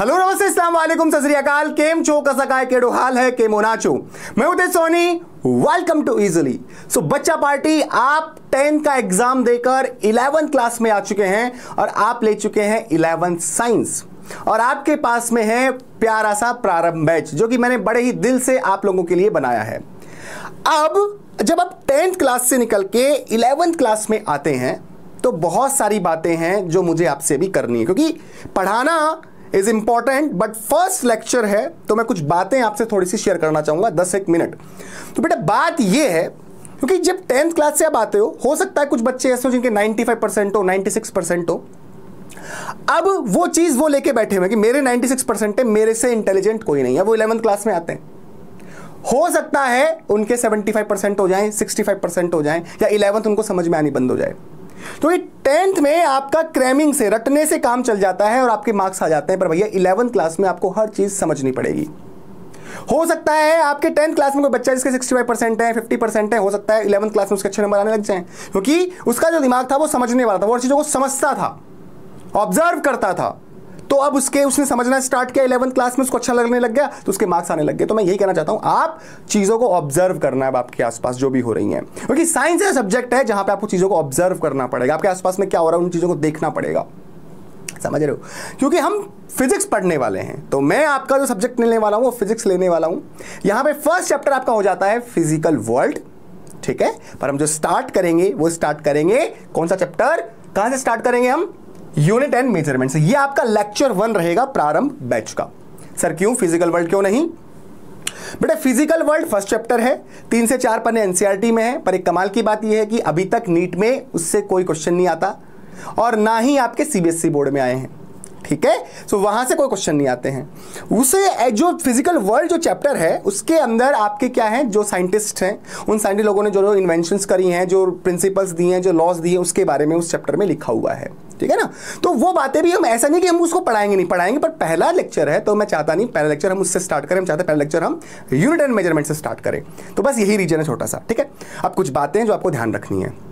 Hello, नमस्ते अस्सलाम वालेकुम सत केम चो कसा काय केड़ो हाल है, केमो नाचो मैं Uday Soni welcome to easily so बच्चा पार्टी, आप टेंथ का एग्ज़ाम देकर इलेवेंथ क्लास में आ चुके हैं और आप ले चुके हैं इलेवेंथ साइंस। और आपके पास में है प्यारा सा प्रारंभ बैच, जो कि मैंने बड़े ही दिल से आप लोगों के लिए बनाया है। अब, जब आप टेंथ क्लास से निकल के इलेवेंथ क्लास में आते हैं तो बहुत सारी बातें हैं जो मुझे आपसे भी करनी है, क्योंकि पढ़ाना is important but first lecture है तो मैं कुछ बातें आपसे थोड़ी सी शेयर करना चाहूँगा दस एक मिनट तो बेटा, बात यह है, क्योंकि जब टेंथ क्लास से आप आते हो हो सकता है कुछ बच्चे ऐसे हो जिनके 95 परसेंट हो 96 परसेंट हो। अब वो चीज़ वो लेके बैठे हुए कि मेरे 96 परसेंट है, मेरे से इंटेलिजेंट कोई नहीं है, वो इलेवंथ क्लास में आते हैं। हो सकता है उनके 75 परसेंट हो जाए 65 परसेंट हो जाए, या इलेवंथ उनको समझ में आनी बंद हो जाए। तो ये टेंथ में आपका क्रैमिंग से, रटने से काम चल जाता है और आपके मार्क्स आ जाते हैं। पर भैया, इलेवंथ क्लास में आपको हर चीज़ समझनी पड़ेगी। हो सकता है आपके टेंथ क्लास में कोई बच्चा जिसके 65 परसेंट है 50 परसेंट है, हो सकता है इलेवंथ क्लास में उसके अच्छे नंबर आने लग जाएँ। क्योंकि उसका जो दिमाग था वो समझने वाला था, वो चीज़ों को समझता था ऑब्ज़र्व करता था। तो अब उसके, उसने समझना स्टार्ट किया इलेवंथ क्लास में, उसको अच्छा लगने लग गया तो उसके मार्क्स आने लग गए। तो मैं यही कहना चाहता हूँ, आप चीज़ों को ऑब्ज़र्व करना है आपके आसपास, जो भी हो रही है। क्योंकि साइंस ऐसा सब्जेक्ट है, जहाँ पर आपको चीज़ों को ऑब्ज़र्व करना पड़ेगा। आपके आसपास में क्या हो रहा है, उन चीज़ों को देखना पड़ेगा। समझ रहे हो? क्योंकि हम फिजिक्स पढ़ने वाले हैं तो मैं आपका जो सब्जेक्ट लेने वाला हूँ, वो फिजिक्स लेने वाला हूँ। यहाँ पे फ़र्स्ट चैप्टर आपका हो जाता है फ़िज़िकल वर्ल्ड ठीक है? पर हम जो स्टार्ट करेंगे, वो स्टार्ट करेंगे, कौन सा चैप्टर कहाँ से स्टार्ट करेंगे हम? यूनिट एंड मेज़रमेंट ये आपका लेक्चर वन रहेगा प्रारंभ बैच का। सर क्यों? फ़िज़िकल वर्ल्ड क्यों नहीं? बेटा फ़िज़िकल वर्ल्ड फ़र्स्ट चैप्टर है तीन से चार पन्ने एनसीआरटी में है पर एक कमाल की बात यह है कि अभी तक नीट में उससे कोई क्वेश्चन नहीं आता और ना ही आपके सीबीएसई बोर्ड में आए हैं। ठीक है? सो so, वहाँ से कोई क्वेश्चन नहीं आते हैं। उसे जो फ़िज़िकल वर्ल्ड जो चैप्टर है उसके अंदर आपके क्या है? जो साइंटिस्ट हैं उन साइंटिस्ट लोगों ने जो इन्वेंशंस करी हैं जो प्रिंसिपल्स दिए हैं जो लॉज दिए उसके बारे में उस चैप्टर में लिखा हुआ है। ठीक है ना? तो वो बातें भी हम, ऐसा नहीं कि हम उसको पढ़ाएँगे नहीं, पढ़ाएँगे, पर पहला लेक्चर है तो मैं चाहता नहीं पहला लेक्चर हम उससे स्टार्ट करें, हम चाहते पहला लेक्चर हम यूनिट एंड मेज़रमेंट से स्टार्ट करें। तो बस यही रीजन है छोटा सा, ठीक है? अब कुछ बातें जो आपको ध्यान रखनी है।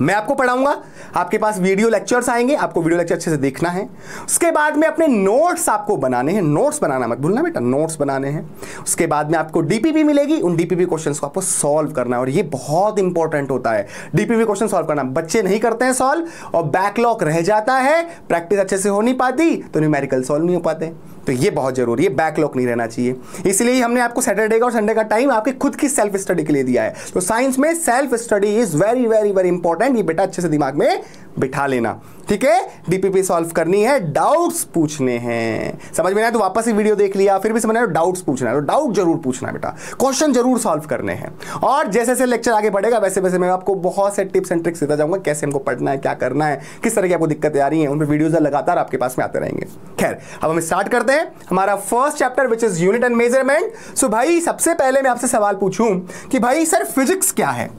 मैं आपको पढ़ाऊँगा, आपके पास वीडियो लेक्चर्स आएँगे, आपको वीडियो लेक्चर अच्छे से देखना है। उसके बाद में अपने नोट्स आपको बनाने हैं। नोट्स बनाना मत भूलना बेटा नोट्स बनाने हैं। उसके बाद में आपको डीपीपी मिलेगी, उन डीपीपी क्वेश्चंस को आपको सॉल्व करना है। और ये बहुत इंपॉर्टेंट होता है। डीपीपी क्वेश्चन सॉल्व करना, बच्चे नहीं करते हैं सॉल्व और बैकलॉग रह जाता है। प्रैक्टिस अच्छे से हो नहीं पाती तो न्यूमेरिकल सॉल्व नहीं हो पाते। तो ये बहुत ज़रूरी है बैकलॉग नहीं रहना चाहिए। इसलिए हमने आपको सैटरडे का और संडे का टाइम आपके खुद की सेल्फ स्टडी के लिए दिया है। तो साइंस में self study is very very very important ये बेटा, अच्छे से दिमाग में बिठा लेना। ठीक है? डीपीपी सॉल्व करनी है डाउट्स पूछने हैं। समझ में आया? तो वापस ही वीडियो देख लिया, फिर भी समझ में डाउट्स पूछना है। तो डाउट ज़रूर पूछना है बेटा। क्वेश्चन ज़रूर सॉल्व करने हैं। और जैसे जैसे लेक्चर आगे बढ़ेगा, वैसे वैसे मैं आपको बहुत से टिप्स एंड ट्रिक्स देता जाऊँगा, कैसे हमको पढ़ना है, क्या करना है, किस तरह की आपको दिक्कतें आ रही हैं, उन पर वीडियोज़ लगातार आपके पास में आते रहेंगे। खैर, अब हम स्टार्ट करते हैं हमारा first chapter which is unit and measurement so भाई, सबसे पहले मैं आपसे सवाल पूछूँ कि भाई सर फिजिक्स क्या है?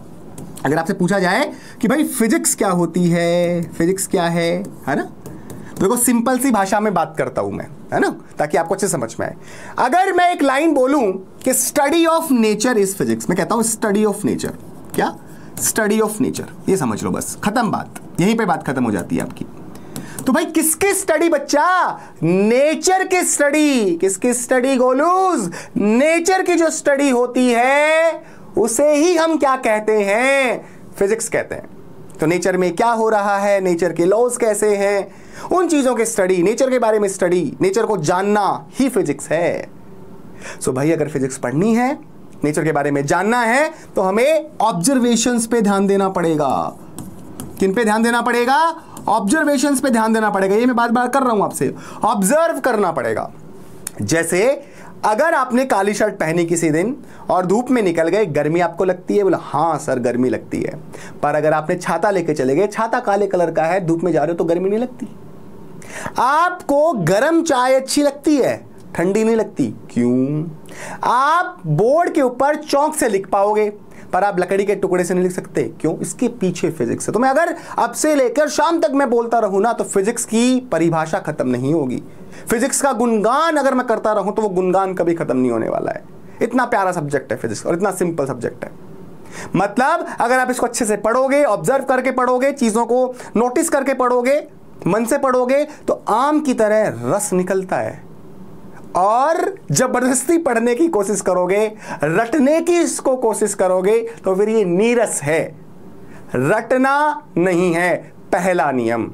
अगर आपसे पूछा जाए कि भाई फिजिक्स क्या होती है? फिजिक्स क्या है? है ना? देखो सिंपल सी भाषा में बात करता हूँ मैं, है ना? ताकि आपको अच्छे समझ में आए। अगर मैं एक लाइन बोलूँ कि study of nature is physics मैं कहता हूँ स्टडी ऑफ़ नेचर क्या? स्टडी ऑफ़ नेचर ये समझ लो बस। खत्म बात। यहीं पे बात खत्म हो जाती है आपकी। तो भाई, किसकी स्टडी बच्चा? नेचर की स्टडी किसकी स्टडी गोलूज नेचर की जो स्टडी होती है उसे ही हम क्या कहते हैं? फिजिक्स कहते हैं। तो नेचर में क्या हो रहा है? नेचर के लॉज कैसे हैं? उन चीज़ों की स्टडी नेचर के बारे में स्टडी नेचर को जानना ही फिजिक्स है। सो so भाई, अगर फिजिक्स पढ़नी है नेचर के बारे में जानना है तो हमें ऑब्जर्वेशंस पे ध्यान देना पड़ेगा। किन पे ध्यान देना पड़ेगा? ऑब्जर्वेशंस पे ध्यान देना पड़ेगा। ये मैं बात बात कर रहा हूँ आपसे। ऑब्ज़र्व करना पड़ेगा। जैसे अगर आपने काली शर्ट पहनी किसी दिन और धूप में निकल गए, गर्मी आपको लगती है? बोला हाँ सर, गर्मी लगती है। पर अगर आपने छाता लेके चले गए, छाता काले कलर का है, धूप में जा रहे हो तो गर्मी नहीं लगती। आपको गर्म चाय अच्छी लगती है, ठंडी नहीं लगती। क्यों? आप बोर्ड के ऊपर चौक से लिख पाओगे, पर आप लकड़ी के टुकड़े से नहीं लिख सकते। क्यों? इसके पीछे फिजिक्स है। तो मैं अगर अब से लेकर शाम तक मैं बोलता रहूँ ना तो फिजिक्स की परिभाषा खत्म नहीं होगी। फिजिक्स का गुणगान अगर मैं करता रहूँ तो वो गुणगान कभी खत्म नहीं होने वाला है। इतना प्यारा सब्जेक्ट है फिजिक्स, और इतना सिंपल सब्जेक्ट है। मतलब अगर आप इसको अच्छे से पढ़ोगे ऑब्ज़र्व करके पढ़ोगे, चीज़ों को नोटिस करके पढ़ोगे, मन से पढ़ोगे तो आम की तरह रस निकलता है। और ज़बरदस्ती पढ़ने की कोशिश करोगे, रटने की इसको कोशिश करोगे तो फिर ये नीरस है। रटना नहीं है, पहला नियम।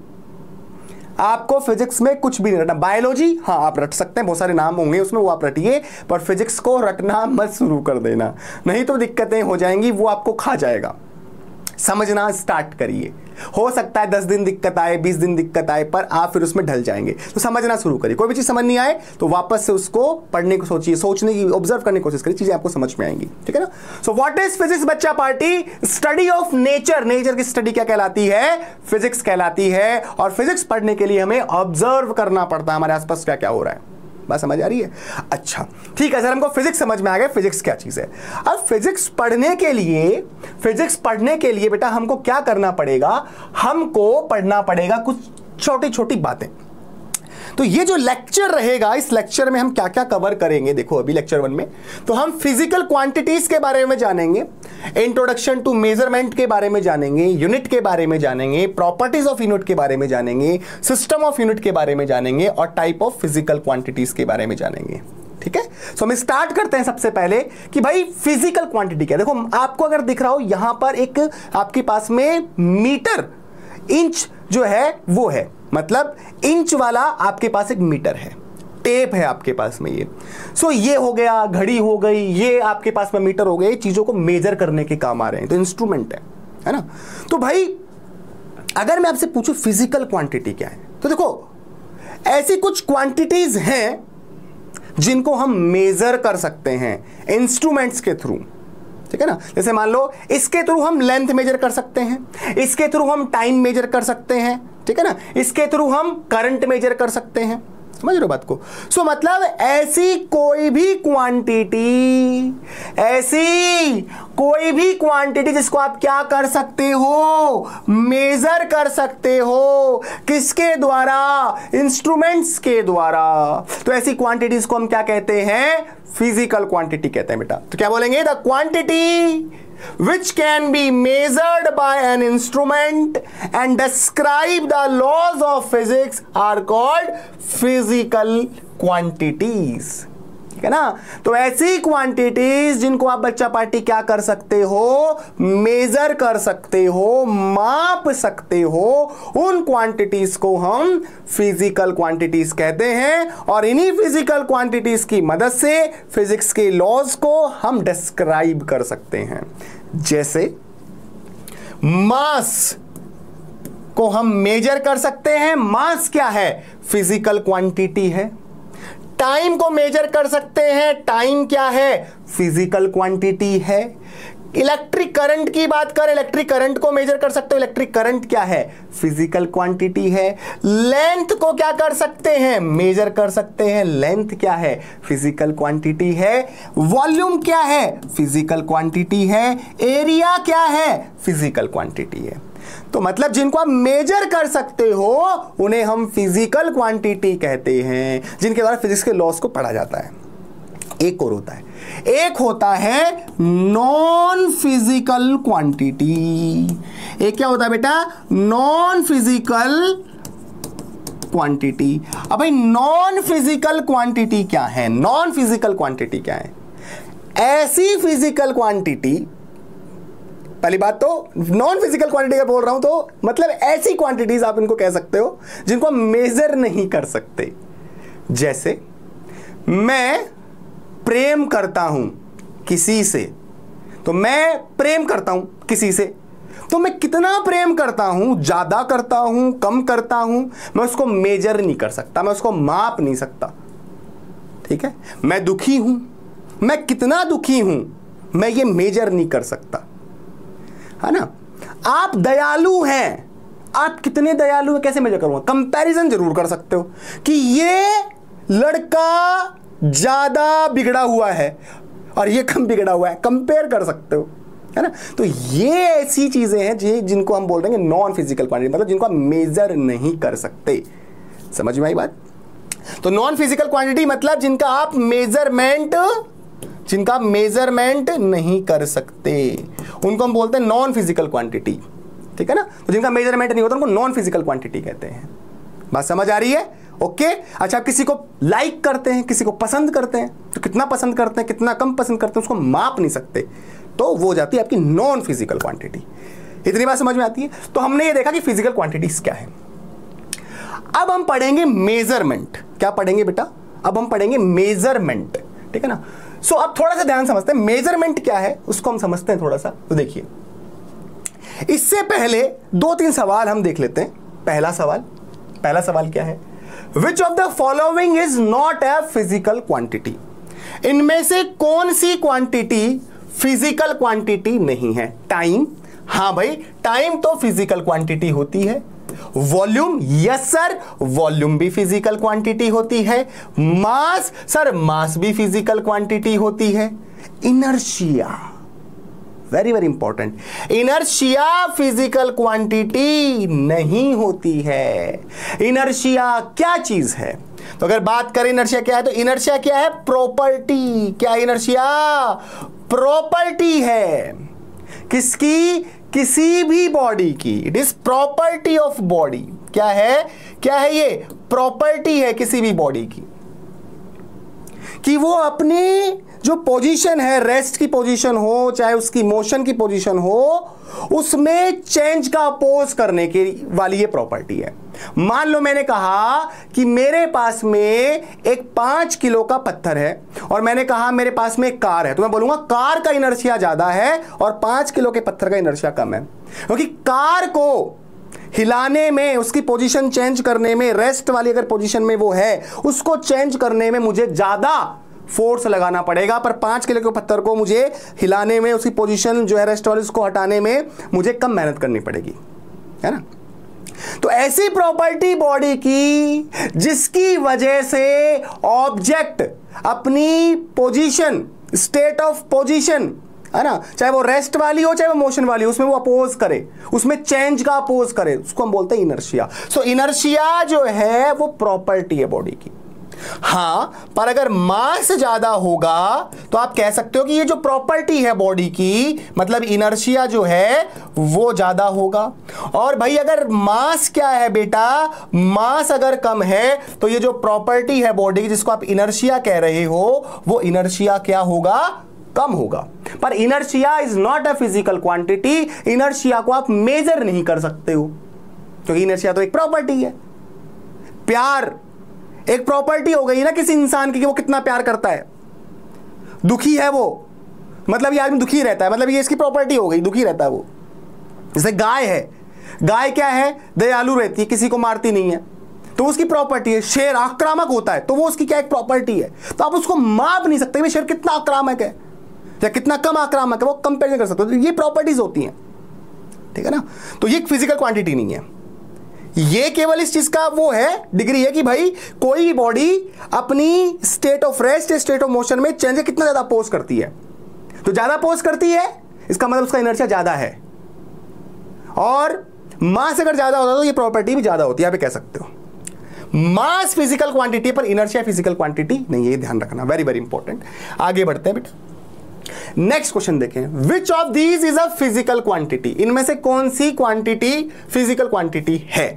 आपको फिजिक्स में कुछ भी नहीं रटना। बायोलॉजी हाँ आप रट सकते हैं, बहुत सारे नाम होंगे उसमें, वो आप रटिए, पर फिजिक्स को रटना मत शुरू कर देना। नहीं तो दिक्कतें हो जाएँगी, वो आपको खा जाएगा। समझना स्टार्ट करिए। हो सकता है दस दिन दिक्कत आए, बीस दिन दिक्कत आए, पर आप फिर उसमें ढल जाएँगे। तो समझना शुरू करिए। कोई भी चीज़ समझ नहीं आए तो वापस से उसको पढ़ने को सोचिए, सोचने की ऑब्ज़र्व करने की कोशिश करिए, चीज़ें आपको समझ में आएँगी। ठीक है ना? सो व्हाट इज़ फिजिक्स बच्चा party? Study of nature nature की स्टडी क्या कहलाती है? फिजिक्स कहलाती है। और फिजिक्स पढ़ने के लिए हमें ऑब्ज़र्व करना पड़ता है। हमारे आसपास क्या क्या हो रहा है? बात समझ आ रही है? अच्छा ठीक है, सर, हमको फिजिक्स समझ में आ गया फिजिक्स क्या चीज़ है। अब फिजिक्स पढ़ने के लिए फिजिक्स पढ़ने के लिए बेटा हमको क्या करना पड़ेगा? हमको पढ़ना पड़ेगा कुछ छोटी छोटी बातें। तो ये जो लेक्चर रहेगा, इस लेक्चर में हम क्या क्या कवर करेंगे? देखो, अभी लेक्चर वन में। तो हम फ़िज़िकल क्वांटिटीज के बारे में जानेंगे इंट्रोडक्शन टू मेज़रमेंट के बारे में जानेंगे यूनिट के बारे में जानेंगे प्रॉपर्टीज़ ऑफ़ यूनिट के बारे में जानेंगे सिस्टम ऑफ़ यूनिट के बारे में जानेंगे और टाइप ऑफ़ फ़िज़िकल क्वांटिटीज के बारे में जानेंगे। ठीक है? सो हम स्टार्ट करते हैं सबसे पहले कि भाई फ़िज़िकल क्वांटिटी क्या देखो, आपको अगर दिख रहा हो, यहाँ पर एक आपके पास में मीटर इंच जो है, वो है। मतलब इंच वाला आपके पास एक मीटर है। टेप है आपके पास में ये। सो so, ये हो गया घड़ी हो गई ये आपके पास में मीटर हो गए चीज़ों को मेजर करने के काम आ रहे हैं। तो इंस्ट्रूमेंट है है ना? तो भाई अगर मैं आपसे पूछूँ फ़िज़िकल क्वांटिटी क्या है तो देखो ऐसी कुछ क्वांटिटीज हैं जिनको हम मेजर कर सकते हैं इंस्ट्रूमेंट्स के थ्रू ठीक है ना? जैसे मान लो, इसके थ्रू हम लेंथ मेजर कर सकते हैं, इसके थ्रू हम टाइम मेजर कर सकते हैं, ठीक है ना? इसके थ्रू हम करंट मेजर कर सकते हैं। समझ रहे हो बात को? सो so, मतलब ऐसी कोई भी क्वांटिटी ऐसी कोई भी क्वांटिटी जिसको आप क्या कर सकते हो? मेजर कर सकते हो। किसके द्वारा? इंस्ट्रूमेंट्स के द्वारा। तो ऐसी क्वांटिटीज को हम क्या कहते हैं? फ़िज़िकल क्वांटिटी कहते हैं बेटा। तो क्या बोलेंगे? The quantity which can be measured by an instrument and describe the laws of physics are called physical quantities ठीक है ना? तो ऐसी क्वांटिटीज जिनको आप बच्चा पार्टी क्या कर सकते हो? मेजर कर सकते हो, माप सकते हो, उन क्वांटिटीज को हम फ़िज़िकल क्वांटिटीज कहते हैं और इन्हीं फ़िज़िकल क्वांटिटीज की मदद से फिजिक्स के लॉज को हम डिस्क्राइब कर सकते हैं। जैसे मास को हम मेजर कर सकते हैं। मास क्या है? फ़िज़िकल क्वांटिटी है। टाइम को मेजर कर सकते हैं। टाइम क्या है? फ़िज़िकल क्वांटिटी है। इलेक्ट्रिक करंट की बात करें इलेक्ट्रिक करंट को मेजर कर सकते हो। इलेक्ट्रिक करंट क्या है? फ़िज़िकल क्वांटिटी है। लेंथ को क्या कर सकते हैं? मेजर कर सकते हैं। लेंथ क्या है? फ़िज़िकल क्वांटिटी है। वॉल्यूम क्या है? फ़िज़िकल क्वांटिटी है। एरिया क्या है? फ़िज़िकल क्वांटिटी है। तो मतलब जिनको आप मेजर कर सकते हो, उन्हें हम फ़िज़िकल क्वांटिटी कहते हैं, जिनके द्वारा फिजिक्स के लॉस को पढ़ा जाता है। एक और होता है। एक होता है नॉन फ़िज़िकल क्वांटिटी एक क्या होता है बेटा? नॉन फ़िज़िकल क्वांटिटी अब भाई नॉन फ़िज़िकल क्वांटिटी क्या है? नॉन फ़िज़िकल क्वांटिटी क्या है? ऐसी फ़िज़िकल क्वांटिटी पहली बात तो नॉन फ़िज़िकल क्वांटिटी का बोल रहा हूँ तो मतलब ऐसी क्वांटिटीज आप इनको कह सकते हो जिनको मेजर नहीं कर सकते। जैसे, मैं प्रेम करता हूँ किसी से तो मैं प्रेम करता हूँ किसी से तो मैं कितना प्रेम करता हूँ, ज़्यादा करता हूँ, कम करता हूँ, मैं उसको मेजर नहीं कर सकता, मैं उसको माप नहीं सकता। ठीक है? मैं दुखी हूँ, मैं कितना दुखी हूँ, मैं ये मेजर नहीं कर सकता। है ना? आप दयालु हैं। आप कितने दयालु हैं कैसे मेजर करूँगा? कंपैरिजन ज़रूर कर सकते हो कि ये लड़का ज़्यादा बिगड़ा हुआ है और ये कम बिगड़ा हुआ है। कंपेयर कर सकते हो, है ना? तो ये ऐसी चीज़ें हैं जी, जिनको हम बोल रहे हैं नॉन फ़िज़िकल क्वांटिटी मतलब जिनको आप मेजर नहीं कर सकते। समझ में आई बात? तो नॉन फ़िज़िकल क्वांटिटी मतलब जिनका आप मेज़रमेंट जिनका मेज़रमेंट नहीं कर सकते। उनको हम बोलते हैं नॉन फ़िज़िकल क्वांटिटी ठीक है ना? तो जिनका मेज़रमेंट नहीं होता, उनको नॉन फ़िज़िकल क्वांटिटी कहते हैं। बात समझ आ रही है? ओके अच्छा किसी को लाइक करते हैं, किसी को पसंद करते हैं तो कितना पसंद करते हैं, कितना कम पसंद करते हैं, उसको माप नहीं सकते तो वो जाती है आपकी नॉन फ़िज़िकल क्वांटिटी इतनी बात समझ में आती है? तो हमने ये देखा कि फ़िज़िकल क्वांटिटीज क्या है। अब हम पढ़ेंगे मेज़रमेंट क्या पढ़ेंगे बेटा? अब हम पढ़ेंगे मेज़रमेंट ठीक है ना? सो so, अब थोड़ा सा ध्यान समझते हैं मेज़रमेंट क्या है उसको हम समझते हैं थोड़ा सा तो देखिए। इससे पहले दो तीन सवाल हम देख लेते हैं। पहला सवाल पहला सवाल क्या है? Which of the following is not a physical quantity इनमें से कौन सी क्वांटिटी फ़िज़िकल क्वांटिटी नहीं है? टाइम हाँ भाई टाइम तो फ़िज़िकल क्वांटिटी होती है। वॉल्यूम? Yes, sir. वॉल्यूम भी फ़िज़िकल क्वांटिटी होती है। मास? सर, मास भी फ़िज़िकल क्वांटिटी होती है। Inertia. Very very important inertia physical quantity नहीं होती है। इनर्शिया क्या चीज़ है? तो अगर बात करें इनर्शिया क्या है तो इनर्शिया क्या है? प्रॉपर्टी। क्या इनर्शिया? प्रॉपर्टी है। किसकी? किसी भी बॉडी की it is property of body क्या है? क्या है ये? प्रॉपर्टी है किसी भी बॉडी की. कि वो अपनी जो पोजीशन है रेस्ट की पोजीशन हो, चाहे उसकी मोशन की पोजीशन हो, उसमें चेंज का अपोज करने की वाली ये प्रॉपर्टी है। मान लो मैंने कहा कि मेरे पास में एक पाँच किलो का पत्थर है और मैंने कहा मेरे पास में एक कार है तो मैं बोलूँगा, कार का इनर्शिया ज़्यादा है और पाँच किलो के पत्थर का इनर्शिया कम है। क्योंकि कार को हिलाने में, उसकी पोजीशन चेंज करने में रेस्ट वाली अगर पोजीशन में वो है, उसको चेंज करने में मुझे ज़्यादा फोर्स लगाना पड़ेगा। पर पाँच किलो के पत्थर को मुझे हिलाने में, उसकी पोजीशन जो है रेस्ट वाली, उसको हटाने में मुझे कम मेहनत करनी पड़ेगी। है ना? तो ऐसी प्रॉपर्टी बॉडी की, जिसकी वजह से ऑब्जेक्ट अपनी पोजीशन स्टेट ऑफ़ पोजीशन है ना? चाहे वो रेस्ट वाली हो, चाहे वो मोशन वाली हो, उसमें वो अपोज करे। उसमें चेंज का अपोज करे। उसको हम बोलते हैं इनर्शिया सो इनर्शिया जो है, वो प्रॉपर्टी है बॉडी की। हाँ, पर अगर मास ज़्यादा होगा तो आप कह सकते हो कि ये जो प्रॉपर्टी है बॉडी की मतलब इनर्शिया जो है, वो ज़्यादा होगा। और भाई, अगर मास क्या है बेटा? मास अगर कम है तो ये जो प्रॉपर्टी है बॉडी की, जिसको आप इनर्शिया कह रहे हो, वो इनर्शिया क्या होगा? कम होगा। पर inertia is not a physical quantity inertia को आप मेजर नहीं कर सकते हो, क्योंकि इनर्शिया तो एक प्रॉपर्टी है। प्यार एक प्रॉपर्टी हो गई ना किसी इंसान की कि वो कितना प्यार करता है। दुखी है वो मतलब ये आदमी दुखी रहता है मतलब ये इसकी प्रॉपर्टी हो गई, दुखी रहता है वो। जैसे गाय है, गाय क्या है? दयालु रहती है, किसी को मारती नहीं है। तो उसकी प्रॉपर्टी है, शेर आक्रामक होता है तो वो उसकी क्या एक प्रॉपर्टी है? तो आप उसको माप नहीं सकते भाई शेर कितना आक्रामक है। या कितना कम आक्रामक है, वो कंपेयर नहीं कर सकते तो ये प्रॉपर्टीज़ होती हैं। ठीक है ना? तो ये फ़िज़िकल क्वांटिटी नहीं है। ये केवल इस चीज़ का वो है डिग्री है कि भाई कोई भी बॉडी अपनी state of rest state of motion में चेंज कितना ज़्यादा पोज करती है। तो ज़्यादा पोज करती है, इसका मतलब उसका इनर्शिया ज़्यादा है। और मास अगर ज़्यादा होता तो ये प्रॉपर्टी भी ज़्यादा होती है, आप कह सकते हो। मास फ़िज़िकल क्वांटिटी पर इनर्शिया फ़िज़िकल क्वांटिटी नहीं ये ध्यान रखना वेरी वेरी इंपॉर्टेंट आगे बढ़ते हैं बेटा। नेक्स्ट क्वेश्चन देखें. Which of these is a physical quantity इनमें से कौन सी क्वांटिटी फ़िज़िकल क्वांटिटी है?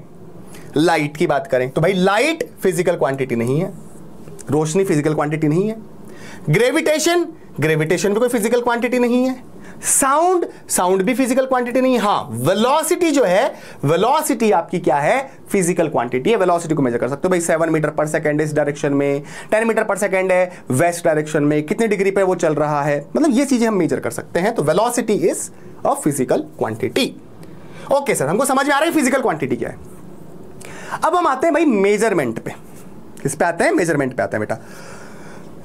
लाइट की बात करें. तो भाई लाइट फ़िज़िकल क्वांटिटी नहीं है. रोशनी फ़िज़िकल क्वांटिटी नहीं है. ग्रेविटेशन ग्रेविटेशन भी कोई फ़िज़िकल क्वांटिटी नहीं है. साउंड साउंड भी फ़िज़िकल क्वांटिटी नहीं, है वेलोसिटी जो है वेलोसिटी आपकी क्या है? फ़िज़िकल क्वांटिटी है वेलोसिटी को मेजर कर सकते हो। भाई सेवन मीटर पर सेकेंड इस डायरेक्शन में टेन मीटर पर सेकेंड है वेस्ट डायरेक्शन में, कितने डिग्री पर वो चल रहा है? मतलब ये चीज़ें हम मेजर कर सकते हैं तो velocity is a physical quantity okay sir हमको समझ में आ रहा है फ़िज़िकल क्वांटिटी क्या है? अब हम आते हैं भाई मेज़रमेंट पे। किस पे आते हैं? मेज़रमेंट पे आते हैं बेटा।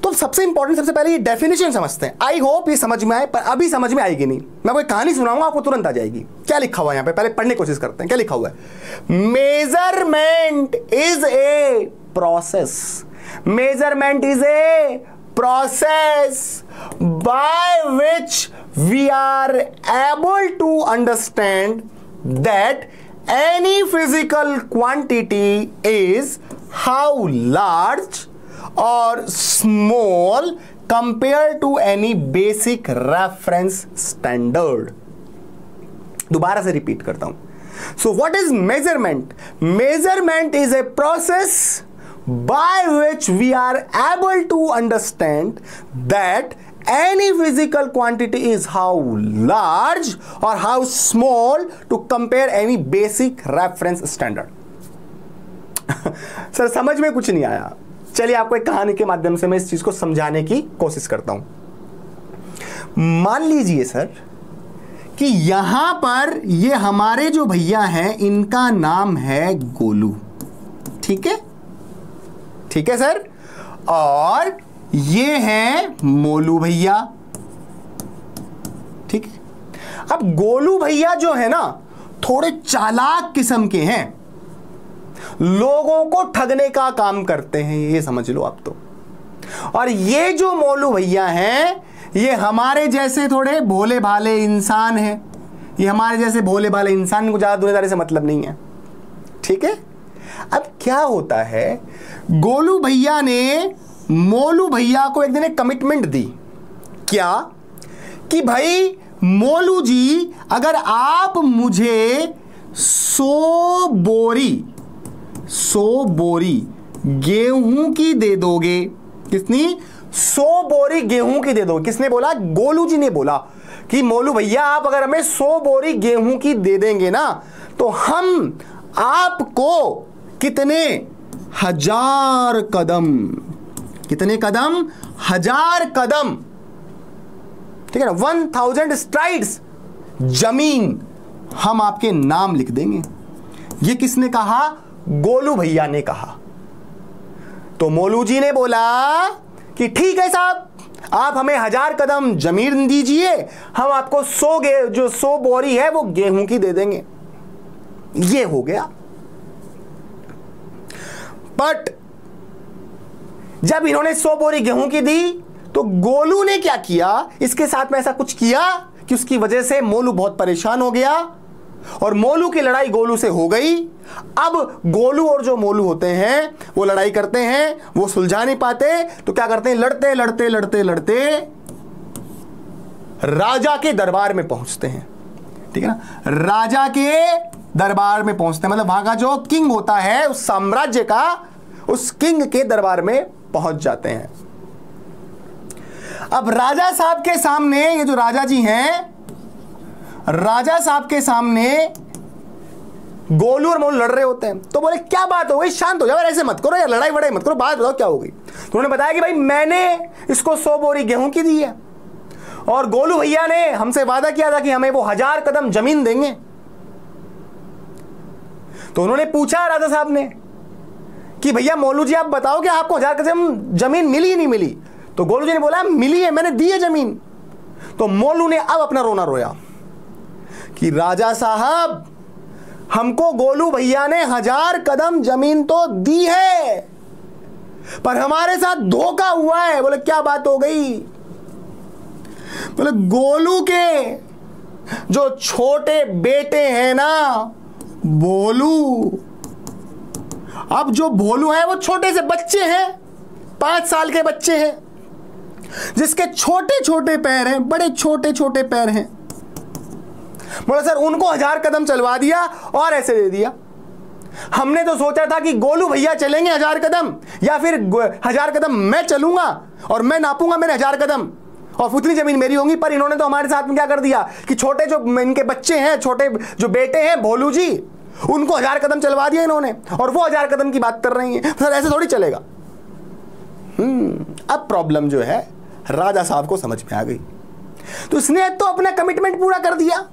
तो सबसे इंपॉर्टेंट सबसे पहले ये डेफिनेशन समझते हैं। आई होप ये समझ में आए, पर अभी समझ में आएगी नहीं। मैं कोई कहानी सुनाऊँगा, आपको तुरंत आ जाएगी। क्या लिखा हुआ है यहाँ पे? पहले पढ़ने की कोशिश करते हैं। क्या लिखा हुआ है? Measurement is a process measurement is a process by which we are able to understand that any physical quantity is how large or small compared to any basic reference standard दोबारा से रिपीट करता हूँ so what is measurement measurement is a process by which we are able to understand that any physical quantity is how large or how small to compare any basic reference standard sir समझ में कुछ नहीं आया चलिए आपको एक कहानी के माध्यम से मैं इस चीज़ को समझाने की कोशिश करता हूँ। मान लीजिए सर कि यहाँ पर ये हमारे जो भैया हैं, इनका नाम है गोलू। ठीक है? ठीक है सर? और ये है मोलू भैया। ठीक अब गोलू भैया जो है ना, थोड़े चालाक किस्म के हैं। लोगों को ठगने का काम करते हैं, ये समझ लो आप तो। और ये जो मोलू भैया हैं, ये हमारे जैसे थोड़े भोले भाले इंसान हैं। ये हमारे जैसे भोले भाले इंसान को ज़्यादा दुनियादारी से मतलब नहीं है। ठीक है? अब क्या होता है, गोलू भैया ने मोलू भैया को एक दिन एक कमिटमेंट दी। क्या? कि भाई, मोलू जी, अगर आप मुझे सो बोरी सो बोरी गेहूँ की दे दोगे। किसनी? सौ बोरी गेहूँ की दे दो। किसने बोला? गोलू जी ने बोला कि मोलू भैया, आप अगर हमें सौ बोरी गेहूँ की दे देंगे ना तो हम आपको कितने? हज़ार कदम। कितने कदम? हज़ार कदम। ठीक है ना? वन थाउज़ेंड स्ट्राइड्स ज़मीन हम आपके नाम लिख देंगे। ये किसने कहा? गोलू भैया ने कहा। तो मोलू जी ने बोला कि ठीक है साहब, आप हमें हज़ार कदम ज़मीन दीजिए, हम आपको सौ गे, जो सौ बोरी है वो गेहूँ की दे देंगे। ये हो गया। बट जब इन्होंने सौ बोरी गेहूँ की दी तो गोलू ने क्या किया? इसके साथ में ऐसा कुछ किया कि उसकी वजह से मोलू बहुत परेशान हो गया। और मोलू की लड़ाई गोलू से हो गई। अब गोलू और जो मोलू होते हैं, वो लड़ाई करते हैं, वो सुलझा नहीं पाते तो क्या करते हैं? लड़ते लड़ते लड़ते लड़ते राजा के दरबार में पहुँचते हैं। ठीक है ना? राजा के दरबार में पहुँचते हैं। मतलब वहाँ का जो किंग होता है, उस साम्राज्य का, उस किंग के दरबार में पहुँच जाते हैं। अब राजा साहब के सामने ये जो राजा जी हैं राजा साहब के सामने गोलू और मोलू लड़ रहे होते हैं। तो बोले, क्या बात हो गई? शांत हो जाओ, ऐसे मत करो, यार लड़ाई वड़ाई मत करो बात बताओ क्या हो गई? तो उन्होंने बताया कि, भाई, मैंने इसको सौ बोरी गेहूँ की दी है। और गोलू भैया ने हमसे वादा किया था कि हमें वो हज़ार कदम ज़मीन देंगे। तो उन्होंने पूछा राजा साहब ने कि, भैया, मोलू जी, आप बताओ कि आपको हज़ार कदम ज़मीन मिली नहीं मिली? तो गोलू जी ने बोला, मिली है, मैंने दी है ज़मीन। तो मोलू ने अब अपना रोना रोया। कि, राजा साहब, हमको गोलू भैया ने हज़ार कदम ज़मीन तो दी है, पर हमारे साथ धोखा हुआ है। बोले, क्या बात हो गई? बोले, गोलू के जो छोटे बेटे हैं ना बोलू अब जो भोलू है वो छोटे से बच्चे हैं, पाँच साल के बच्चे हैं, जिसके छोटे छोटे पैर हैं, बड़े छोटे छोटे पैर हैं। बोला, सर, उनको हज़ार कदम चलवा दिया और ऐसे दे दिया। हमने तो सोचा था कि गोलू भैया चलेंगे हज़ार कदम, या फिर हज़ार कदम मैं चलूँगा और मैं नापूँगा मेरे हज़ार कदम। और उतनी ज़मीन मेरी होगी, पर इन्होंने तो हमारे साथ में क्या कर दिया कि छोटे जो इनके बच्चे हैं, छोटे जो बेटे हैं, भोलू जी, उनको हज़ार कदम चलवा दिया इन्होंने और वो हज़ार कदम की बात कर रही हैं। सर, ऐसे थोड़ी चलेगा। हम्म अब प्रॉब्लम जो है, राजा साहब को समझ में आ गई। तो इसने तो अपना कमिटमेंट पूरा कर दिया।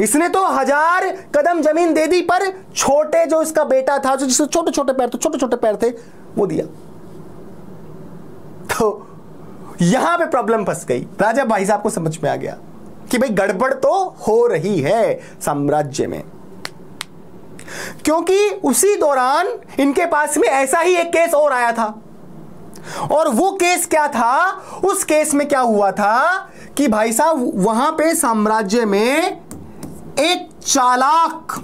इसने तो हज़ार कदम ज़मीन दे दी, पर छोटे जो इसका बेटा था, जो जिसके छोटे छोटे पैर थे छोटे छोटे पैर थे, वो दिया। तो यहाँ पे प्रॉब्लम फंस गई। राजा भाई साहब को समझ में आ गया कि भाई गड़बड़ तो हो रही है साम्राज्य में। क्योंकि उसी दौरान इनके पास में ऐसा ही एक केस और आया था। और वो केस क्या था? उस केस में क्या हुआ था कि भाई साहब, वहाँ पे साम्राज्य में एक चालाक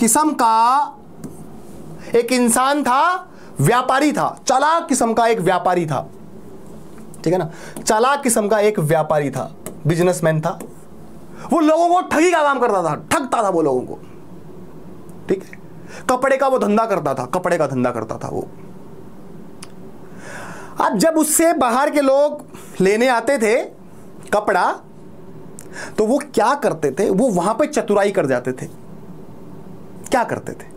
किस्म का एक इंसान था, व्यापारी था। चालाक किस्म का एक व्यापारी था। ठीक है ना? चालाक किस्म का एक व्यापारी था बिजनेसमैन था। वो लोगों को ठगी का काम करता था, ठगता था वो लोगों को। ठीक है? कपड़े का वो धंधा करता था, कपड़े का धंधा करता था वो। अब जब उससे बाहर के लोग लेने आते थे, कपड़ा तो वो क्या करते थे? वो वहाँ पे चतुराई कर जाते थे। क्या करते थे?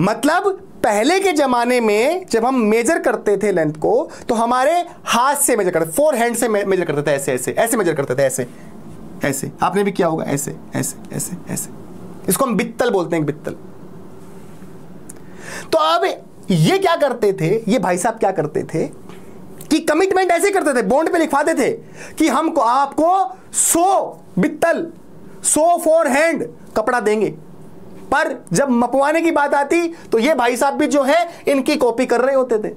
मतलब पहले के जमाने में जब हम मेजर करते थे लेंथ को तो हमारे हाथ से मेजर करते फोर हैंड से मेजर करते थे ऐसे ऐसे ऐसे मेजर करते थे, ऐसे ऐसे। आपने भी किया होगा, ऐसे ऐसे ऐसे ऐसे। इसको हम बित्तल बोलते हैं बित्तल। तो अब ये क्या करते थे? ये भाई साहब क्या करते थे? कि कमिटमेंट ऐसे करते थे बॉन्ड पे लिखवाते थे कि हमको, आपको सो बित्तल, सो फोर हैंड कपड़ा देंगे। पर जब मपवाने की बात आती तो ये भाई साहब भी जो है, इनकी कॉपी कर रहे होते थे।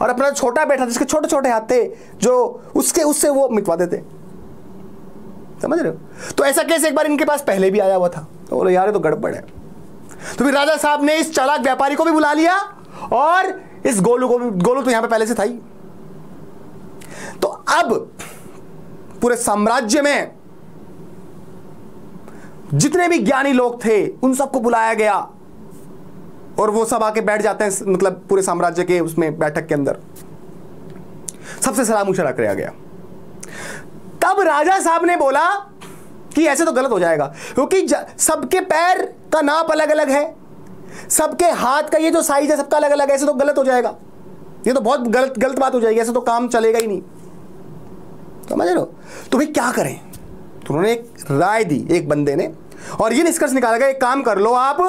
और अपना छोटा बैठा जिसके छोटे छोटे हाथ थे, जो उसके, उससे वो मिटवा देते। समझ रहे हो? तो ऐसा केस एक बार इनके पास पहले भी आया हुआ था। तो बोलो, यार तो गड़बड़ है। तो फिर राजा साहब ने इस चालाक व्यापारी को भी बुला लिया, और इस गोलू को भी, गोलू तो यहाँ पे पहले से था ही। तो अब पूरे साम्राज्य में। जितने भी ज्ञानी लोग थे, उन सबको बुलाया गया। और वो सब आके बैठ जाते हैं मतलब पूरे साम्राज्य के उसमें बैठक के अंदर। सबसे सलाह मुशरा किया गया। तब राजा साहब ने बोला कि ऐसे तो गलत हो जाएगा, क्योंकि सबके पैर का नाप अलग अलग है। सबके हाथ का ये जो साइज़ है, सबका अलग अलग है, ऐसे तो गलत हो जाएगा। ये तो बहुत गलत गलत बात हो जाएगी, ऐसे तो काम चलेगा ही नहीं। समझ रहे हो? तो भाई क्या करें? तो उन्होंने एक राय दी एक बंदे ने, और ये निष्कर्ष निकाला गया, एक काम कर लो आप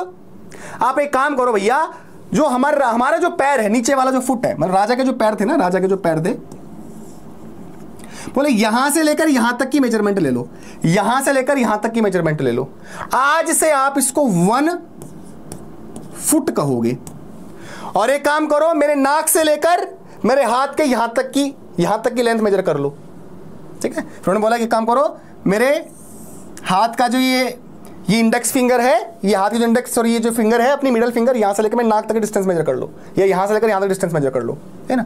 आप एक काम करो भैया, जो हमारा हमारा जो पैर है, नीचे वाला जो फुट है मतलब राजा के जो पैर थे ना, राजा के जो पैर थे, बोले, यहाँ से लेकर यहाँ तक की मेज़रमेंट ले लो, यहाँ से लेकर यहाँ तक की मेज़रमेंट ले लो, आज से आप इसको वन फुट कहोगे, और एक काम करो, मेरे नाक से लेकर मेरे हाथ के यहाँ तक की, यहाँ तक की लेंथ मेजर कर लो ठीक है? फिर उन्होंने बोला कि काम करो, मेरे हाथ का जो ये ये इंडेक्स फिंगर है, ये हाथ की जो इंडेक्स सॉरी ये जो फिंगर है, अपनी मिडल फिंगर यहाँ से लेकर मैं नाक तक डिस्टेंस मेजर कर लो। या यहाँ से लेकर यहाँ तक डिस्टेंस मेजर कर लो। है ना?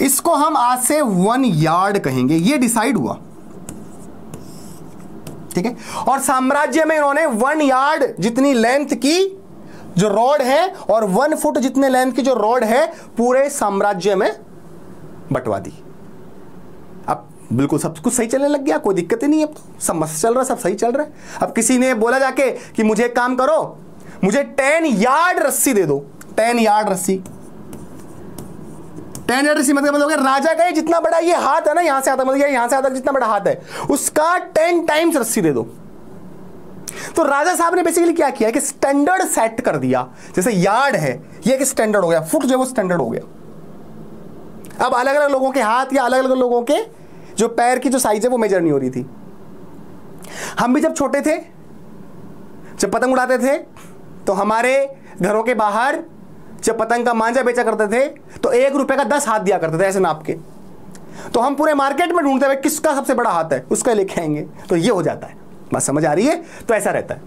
इसको हम आज से वन यार्ड कहेंगे। ये डिसाइड हुआ। ठीक है? और साम्राज्य में इन्होंने वन यार्ड जितनी लेंथ की जो रॉड है और वन फुट जितने लेंथ की जो रॉड है, पूरे साम्राज्य में बंटवा दी। बिल्कुल सब कुछ सही चलने लग गया, कोई दिक्कत ही नहीं तो सब मस्त चल रहा है, सब सही चल रहा है। अब किसी ने बोला जाके कि मुझे एक काम करो, मुझे टेन यार्ड रस्सी दे दो, टेन यार्ड रस्सी। टेन यार्ड रस्सी मतलब मतलब राजा का जितना बड़ा ये हाथ है ना, यहाँ से आता मतलब यहाँ से आता जितना बड़ा हाथ है, उसका टेन टाइम्स रस्सी दे दो। तो राजा साहब ने बेसिकली क्या किया, कि स्टैंडर्ड सेट कर दिया। जैसे यार्ड है, ये एक स्टैंडर्ड हो गया, फुट जो है वो स्टैंडर्ड हो गया। अब अलग अलग लोगों के हाथ या अलग अलग लोगों के जो पैर की जो साइज़ है वो मेजर नहीं हो रही थी। हम भी जब छोटे थे, जब पतंग उड़ाते थे तो हमारे घरों के बाहर जब पतंग का मांझा बेचा करते थे तो एक रुपए का दस हाथ दिया करते थे ऐसे नाप के। तो हम पूरे मार्केट में ढूंढते हुए किसका सबसे बड़ा हाथ है, उसका लेके आएँगे। तो ये हो जाता है। बात समझ आ रही है? तो ऐसा रहता है।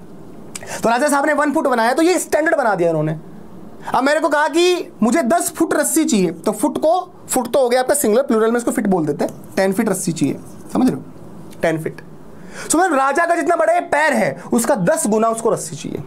तो राजा साहब ने वन फुट बनाया तो ये स्टैंडर्ड बना दिया उन्होंने। अब मेरे को कहा कि मुझे दस फुट रस्सी चाहिए। तो फुट को फुट तो हो गया आपका सिंगलर प्लूरल में इसको फिट बोल देते हैं। टेन फीट रस्सी चाहिए। समझ रहे हो? Ten feet. सो मतलब राजा का जितना बड़ा पैर है उसका दस गुना उसको रस्सी चाहिए।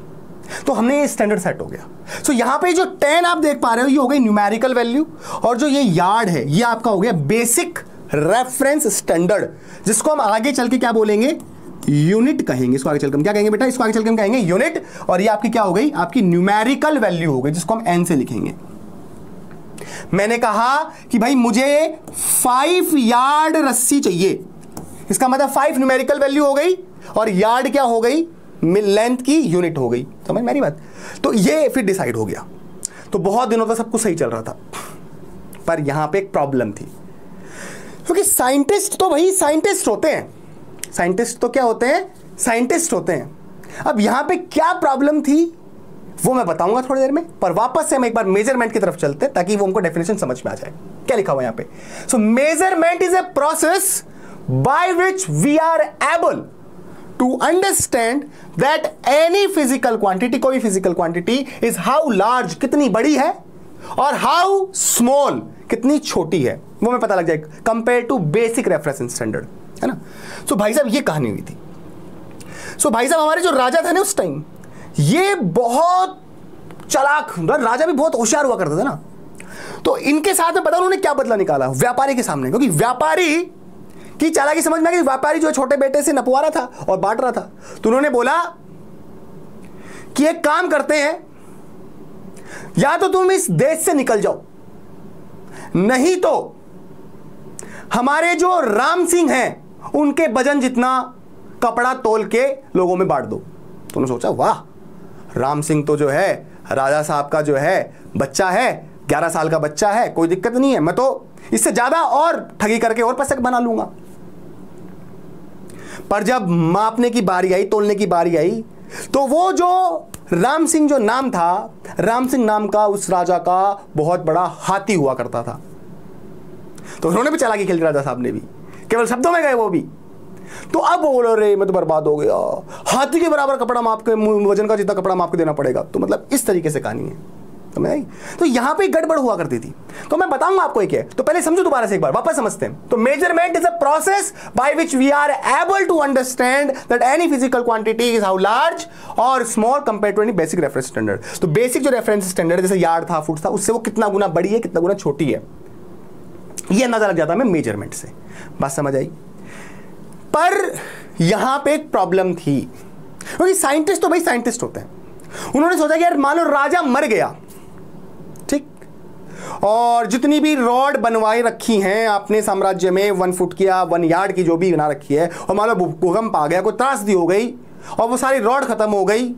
तो हमने ये स्टैंडर्ड सेट हो गया। सो so, यहाँ पे जो टेन आप देख पा रहे हो ये हो गई न्यूमेरिकल वैल्यू और जो ये यार्ड है ये आपका हो गया बेसिक रेफरेंस स्टैंडर्ड जिसको हम आगे चल के क्या बोलेंगे? यूनिट कहेंगे, इसको आगे चलकर क्या कहेंगे बेटा? इसको आगे चलकर हम कहेंगे यूनिट, और ये आपकी क्या हो गई? आपकी न्यूमेरिकल वैल्यू हो गई, जिसको हम एन से लिखेंगे। मैंने कहा कि भाई मुझे फाइव यार्ड रस्सी चाहिए। इसका मतलब फाइव न्यूमेरिकल वैल्यू हो गई, और यार्ड क्या हो गई? लेंथ की यूनिट हो गई। समझ मेरी बात? तो ये फिर डिसाइड हो गया। तो बहुत दिनों तक सब कुछ सही चल रहा था। पर यहाँ पे एक प्रॉब्लम थी। क्योंकि साइंटिस्ट तो भाई साइंटिस्ट होते हैं। साइंटिस्ट तो क्या होते हैं? साइंटिस्ट होते हैं। अब यहाँ पे क्या प्रॉब्लम थी? वो मैं बताऊँगा थोड़ी देर में, पर वापस से हम एक बार मेज़रमेंट की तरफ़ चलते हैं, ताकि वो हमको डेफिनेशन समझ में आ जाए। क्या लिखा हुआ यहाँ पे? So measurement is a process by which we are able to understand that any physical quantity कोई physical quantity is how large कितनी बड़ी है और हाउ स्मॉल कितनी छोटी है। वो मैं पता लग जाए compare to basic reference standard है ना? सो so, भाई साहब ये कहानी हुई थी। सो so, भाई साहब हमारे जो राजा थे ना उस टाइम ये बहुत चालाक राजा भी बहुत होशियार हुआ करता था ना। तो इनके साथ में पता उन्होंने क्या बदला निकाला? व्यापारी के सामने क्योंकि व्यापारी की चालाकी समझ में आ गई व्यापारी जो छोटे बेटे से नपवा रहा था और बांट रहा था। तो उन्होंने बोला कि एक काम करते हैं या तो तुम इस देश से निकल जाओ नहीं तो हमारे जो राम सिंह हैं उनके वज़न जितना कपड़ा तोल के लोगों में बांट दो। तो उन्होंने सोचा, वाह, राम सिंह तो जो है, राजा साहब का जो है बच्चा है, ग्यारह साल का बच्चा है, कोई दिक्कत नहीं है, मैं तो इससे ज़्यादा और ठगी करके और पैसे बना लूँगा। पर जब मापने की बारी आई, तोलने की बारी आई तो वो जो राम सिंह जो नाम था, राम सिंह नाम का उस राजा का बहुत बड़ा हाथी हुआ करता था। तो उन्होंने भी चला के खेल राजा साहब ने भी। केवल शब्दों में गए वो भी। तो अब बोलो रे मैं तो बर्बाद हो गया। हाथी के बराबर कपड़ा माप के वज़न का जितना कपड़ा माप के देना पड़ेगा। तो मतलब इस तरीके से कहानी है। समझ आई तो यहाँ पे गड़बड़ हुआ करती थी। तो मैं बताऊँगा आपको एक है तो पहले समझो दोबारा से एक बार, वापस समझते हैं। तो measurement is a process by which we are able to understand that any physical quantity is how large और small compare to any basic reference standard तो बेसिक जो रेफरेंस स्टैंडर्ड जैसे यार्ड था फुट था, उससे वो कितना गुना बड़ी है, कितना गुना छोटी है। ये अंदाज़ा लग जाता है मेज़रमेंट से। बात समझ आई? पर यहाँ पे एक प्रॉब्लम थी। क्योंकि साइंटिस्ट तो भाई साइंटिस्ट होते हैं। उन्होंने सोचा कि यार मान लो राजा मर गया, ठीक? और जितनी भी रॉड बनवाई रखी हैं अपने साम्राज्य में वन फुट की या वन यार्ड की जो भी बना रखी है, और मान लो भूकंप आ गया, कोई त्रासदी हो गई, और वो सारी रॉड खत्म हो गई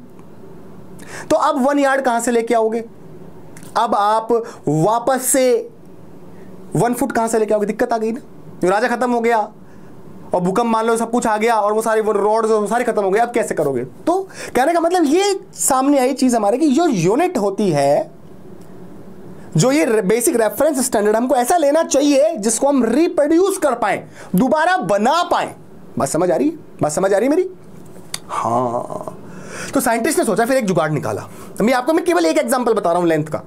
तो अब वन यार्ड कहाँ से लेके आओगे? अब आप वापस से वन फुट कहाँ से लेके आओगे? दिक्कत आ गई ना? राजा खत्म हो गया, और भूकंप मान लो, सब कुछ आ गया, और वो सारी रोड सारी खत्म हो गई अब कैसे करोगे? तो कहने का मतलब ये सामने आई चीज़ हमारे कि जो यूनिट होती है, जो ये बेसिक रेफरेंस स्टैंडर्ड हमको ऐसा लेना चाहिए जिसको हम रिप्रोड्यूस कर पाए, दोबारा बना पाए। बात समझ आ रही है? बात समझ आ रही है मेरी? हाँ। तो साइंटिस्ट ने सोचा, फिर एक जुगाड़ निकाला। मैं आपको मैं केवल एक एग्जांपल बता रहा हूँ लेंथ का।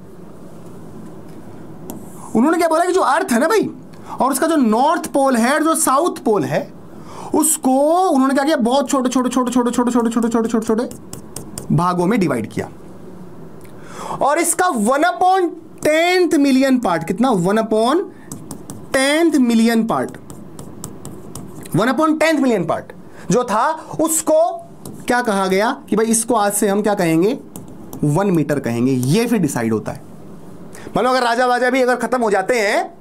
उन्होंने क्या बोला कि जो अर्थ है ना भाई, और उसका जो नॉर्थ पोल है जो साउथ पोल है, उसको उन्होंने क्या किया, बहुत छोटे छोटे छोटे छोटे छोटे छोटे छोटे छोटे छोटे छोटे भागों में डिवाइड किया। और इसका one upon tenth million part कितना? One upon tenth million part one upon tenth million part जो था, उसको क्या कहा गया कि भाई इसको आज से हम क्या कहेंगे? वन मीटर कहेंगे। ये फिर डिसाइड होता है। मान लो अगर राजा वाजा भी अगर खत्म हो जाते हैं,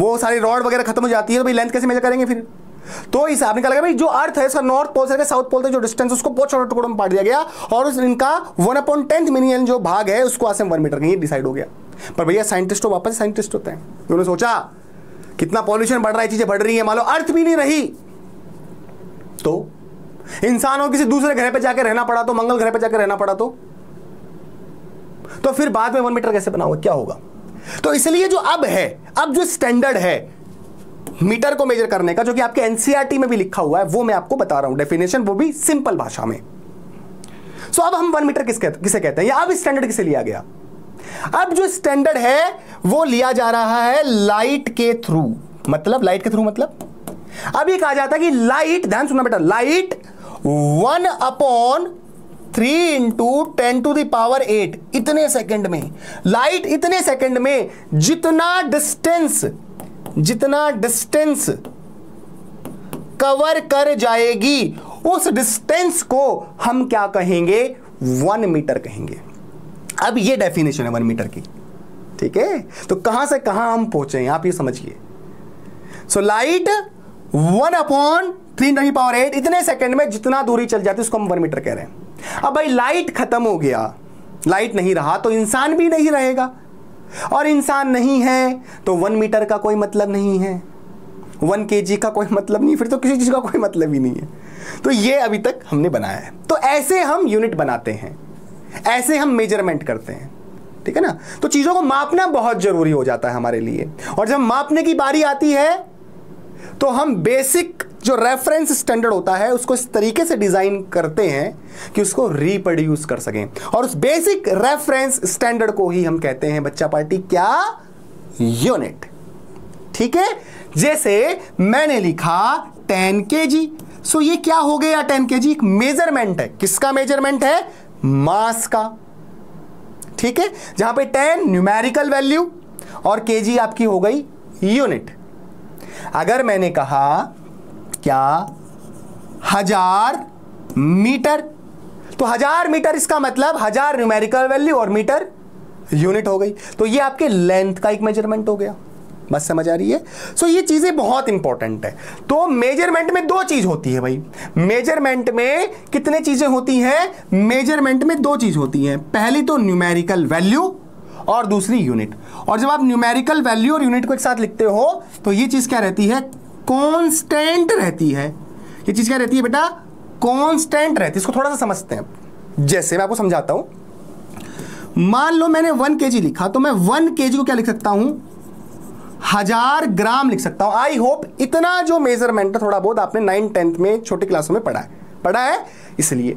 वो सारी रॉड वगैरह खत्म हो जाती है तो भाई लेंथ कैसे मेजर करेंगे फिर? तो आपने कहा भाई, जो अर्थ है, इसका नॉर्थ पोल से साउथ पोल तक जो डिस्टेंस उसको बहुत छोटे टुकड़ों में बांट दिया गया, और उस इनका वन अपॉइंट टेंथ मिलियन जो भाग है, उसको आज वन मीटर कहीं डिसाइड हो गया। पर भैया साइंटिस्ट वापस साइंटिस्ट होते हैं। उन्होंने सोचा, कितना पॉल्यूशन बढ़ रहा है, चीज़ें बढ़ रही है, मान लो अर्थ भी नहीं रही। तो इंसानों किसी दूसरे ग्रह पर जाकर रहना पड़ा तो मंगल ग्रह पर जाकर रहना पड़ा तो तो फिर बाद में वन मीटर कैसे बनाओगे? क्या होगा? तो इसलिए जो अब है अब जो स्टैंडर्ड है मीटर को मेजर करने का जो कि आपके एनसीआरटी में भी लिखा हुआ है वो मैं आपको बता रहा हूँ। डेफिनेशन वो भी सिंपल भाषा में। सो अब हम वन मीटर किस कहते, किसे कहते हैं? या अब स्टैंडर्ड किसे लिया गया? अब जो स्टैंडर्ड है वो लिया जा रहा है लाइट के थ्रू मतलब लाइट के थ्रू मतलब? अब ये कहा जाता है कि लाइट ध्यान सुनना बेटा light one upon three into ten to the power eight इतने सेकंड में। लाइट इतने सेकंड में, जितना डिस्टेंस जितना डिस्टेंस कवर कर जाएगी, उस डिस्टेंस को हम क्या कहेंगे? वन मीटर कहेंगे। अब ये डेफिनेशन है वन मीटर की। ठीक है? तो कहाँ से कहाँ हम पहुँचे आप ये समझिए। So light one upon three the power eight इतने सेकंड में जितना दूरी चल जाती है, उसको हम वन मीटर कह रहे हैं। अब भाई लाइट खत्म हो गया। लाइट नहीं रहा तो इंसान भी नहीं रहेगा। और इंसान नहीं है तो वन मीटर का कोई मतलब नहीं है। वन के जी का कोई मतलब नहीं फिर तो किसी चीज़ का कोई मतलब ही नहीं है। तो ये अभी तक हमने बनाया है। तो ऐसे हम यूनिट बनाते हैं। ऐसे हम मेज़रमेंट करते हैं। ठीक है ना? तो चीज़ों को मापना बहुत ज़रूरी हो जाता है हमारे लिए। और जब मापने की बारी आती है तो हम बेसिक जो रेफरेंस स्टैंडर्ड होता है, उसको इस तरीके से डिज़ाइन करते हैं कि उसको रिप्रोड्यूस कर सकें। और उस बेसिक रेफरेंस स्टैंडर्ड को ही हम कहते हैं बच्चा पार्टी, क्या? यूनिट ठीक है? जैसे मैंने लिखा टेन के जी सो ये क्या हो गया टेन के जी एक मेज़रमेंट है। किसका मेज़रमेंट है? मास का। ठीक है? जहाँ पे टेन न्यूमेरिकल वैल्यू और के जी आपकी हो गई यूनिट अगर मैंने कहा क्या हज़ार मीटर? तो हज़ार मीटर इसका मतलब हज़ार न्यूमेरिकल वैल्यू और मीटर यूनिट हो गई। तो ये आपके लेंथ का एक मेज़रमेंट हो गया। बस समझ आ रही है? सो so, ये चीज़ें बहुत इंपॉर्टेंट है। तो मेज़रमेंट में दो चीज़ होती है भाई। मेज़रमेंट में कितने चीज़ें होती हैं? मेज़रमेंट में दो चीज़ होती हैं। पहली तो न्यूमेरिकल वैल्यू और दूसरी यूनिट और जब आप न्यूमेरिकल वैल्यू और यूनिट को एक साथ लिखते हो तो ये चीज़ क्या रहती है? कॉन्स्टेंट रहती है. ये चीज़ क्या रहती है बेटा? कॉन्स्टेंट रहती है। इसको थोड़ा सा समझते हैं जैसे मैं आपको समझाता हूँ। मान लो मैंने वन के लिखा तो मैं वन के को क्या लिख सकता हूँ? हज़ार ग्राम लिख सकता हूँ। आई होप इतना जो मेज़रमेंट है थोड़ा बहुत आपने नाइन टेंथ में छोटी क्लासों में पढ़ा है। पढ़ा है? इसलिए।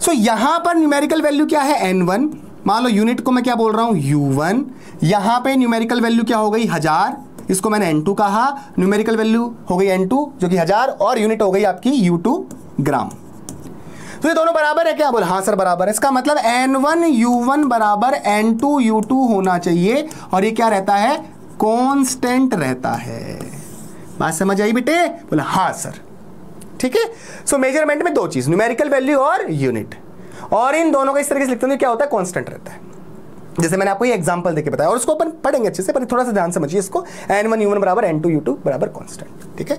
सो so, यहाँ पर न्यूमेरिकल वैल्यू क्या है? एन वन मान लो यूनिट को मैं क्या बोल रहा हूँ? यू वन यहाँ पर न्यूमेरिकल वैल्यू क्या हो गई? हज़ार. इसको मैंने एन टू कहा. न्यूमेरिकल वैल्यू हो गई एन टू जो कि हज़ार, और यूनिट हो गई आपकी यू टू ग्राम तो ये दोनों बराबर है क्या? बोले हाँ सर, बराबर है। इसका मतलब एन वन यू वन बराबर एन टू यू टू होना चाहिए, और ये क्या रहता है? कॉन्स्टेंट रहता है। बात समझ आई बेटे? बोला हाँ सर। ठीक है? सो मेज़रमेंट में दो चीज़ न्यूमेरिकल वैल्यू और यूनिट और इन दोनों का इस तरीके से लिखते हैं क्या होता है कांस्टेंट रहता है। जैसे मैंने आपको ये एग्जांपल देके बताया, और उसको अपन पढ़ेंगे अच्छे से, पर थोड़ा सा ध्यान समझिए इसको। एन वन यू वन बराबर एन टू यू टू बराबर कॉन्स्टेंट ठीक है?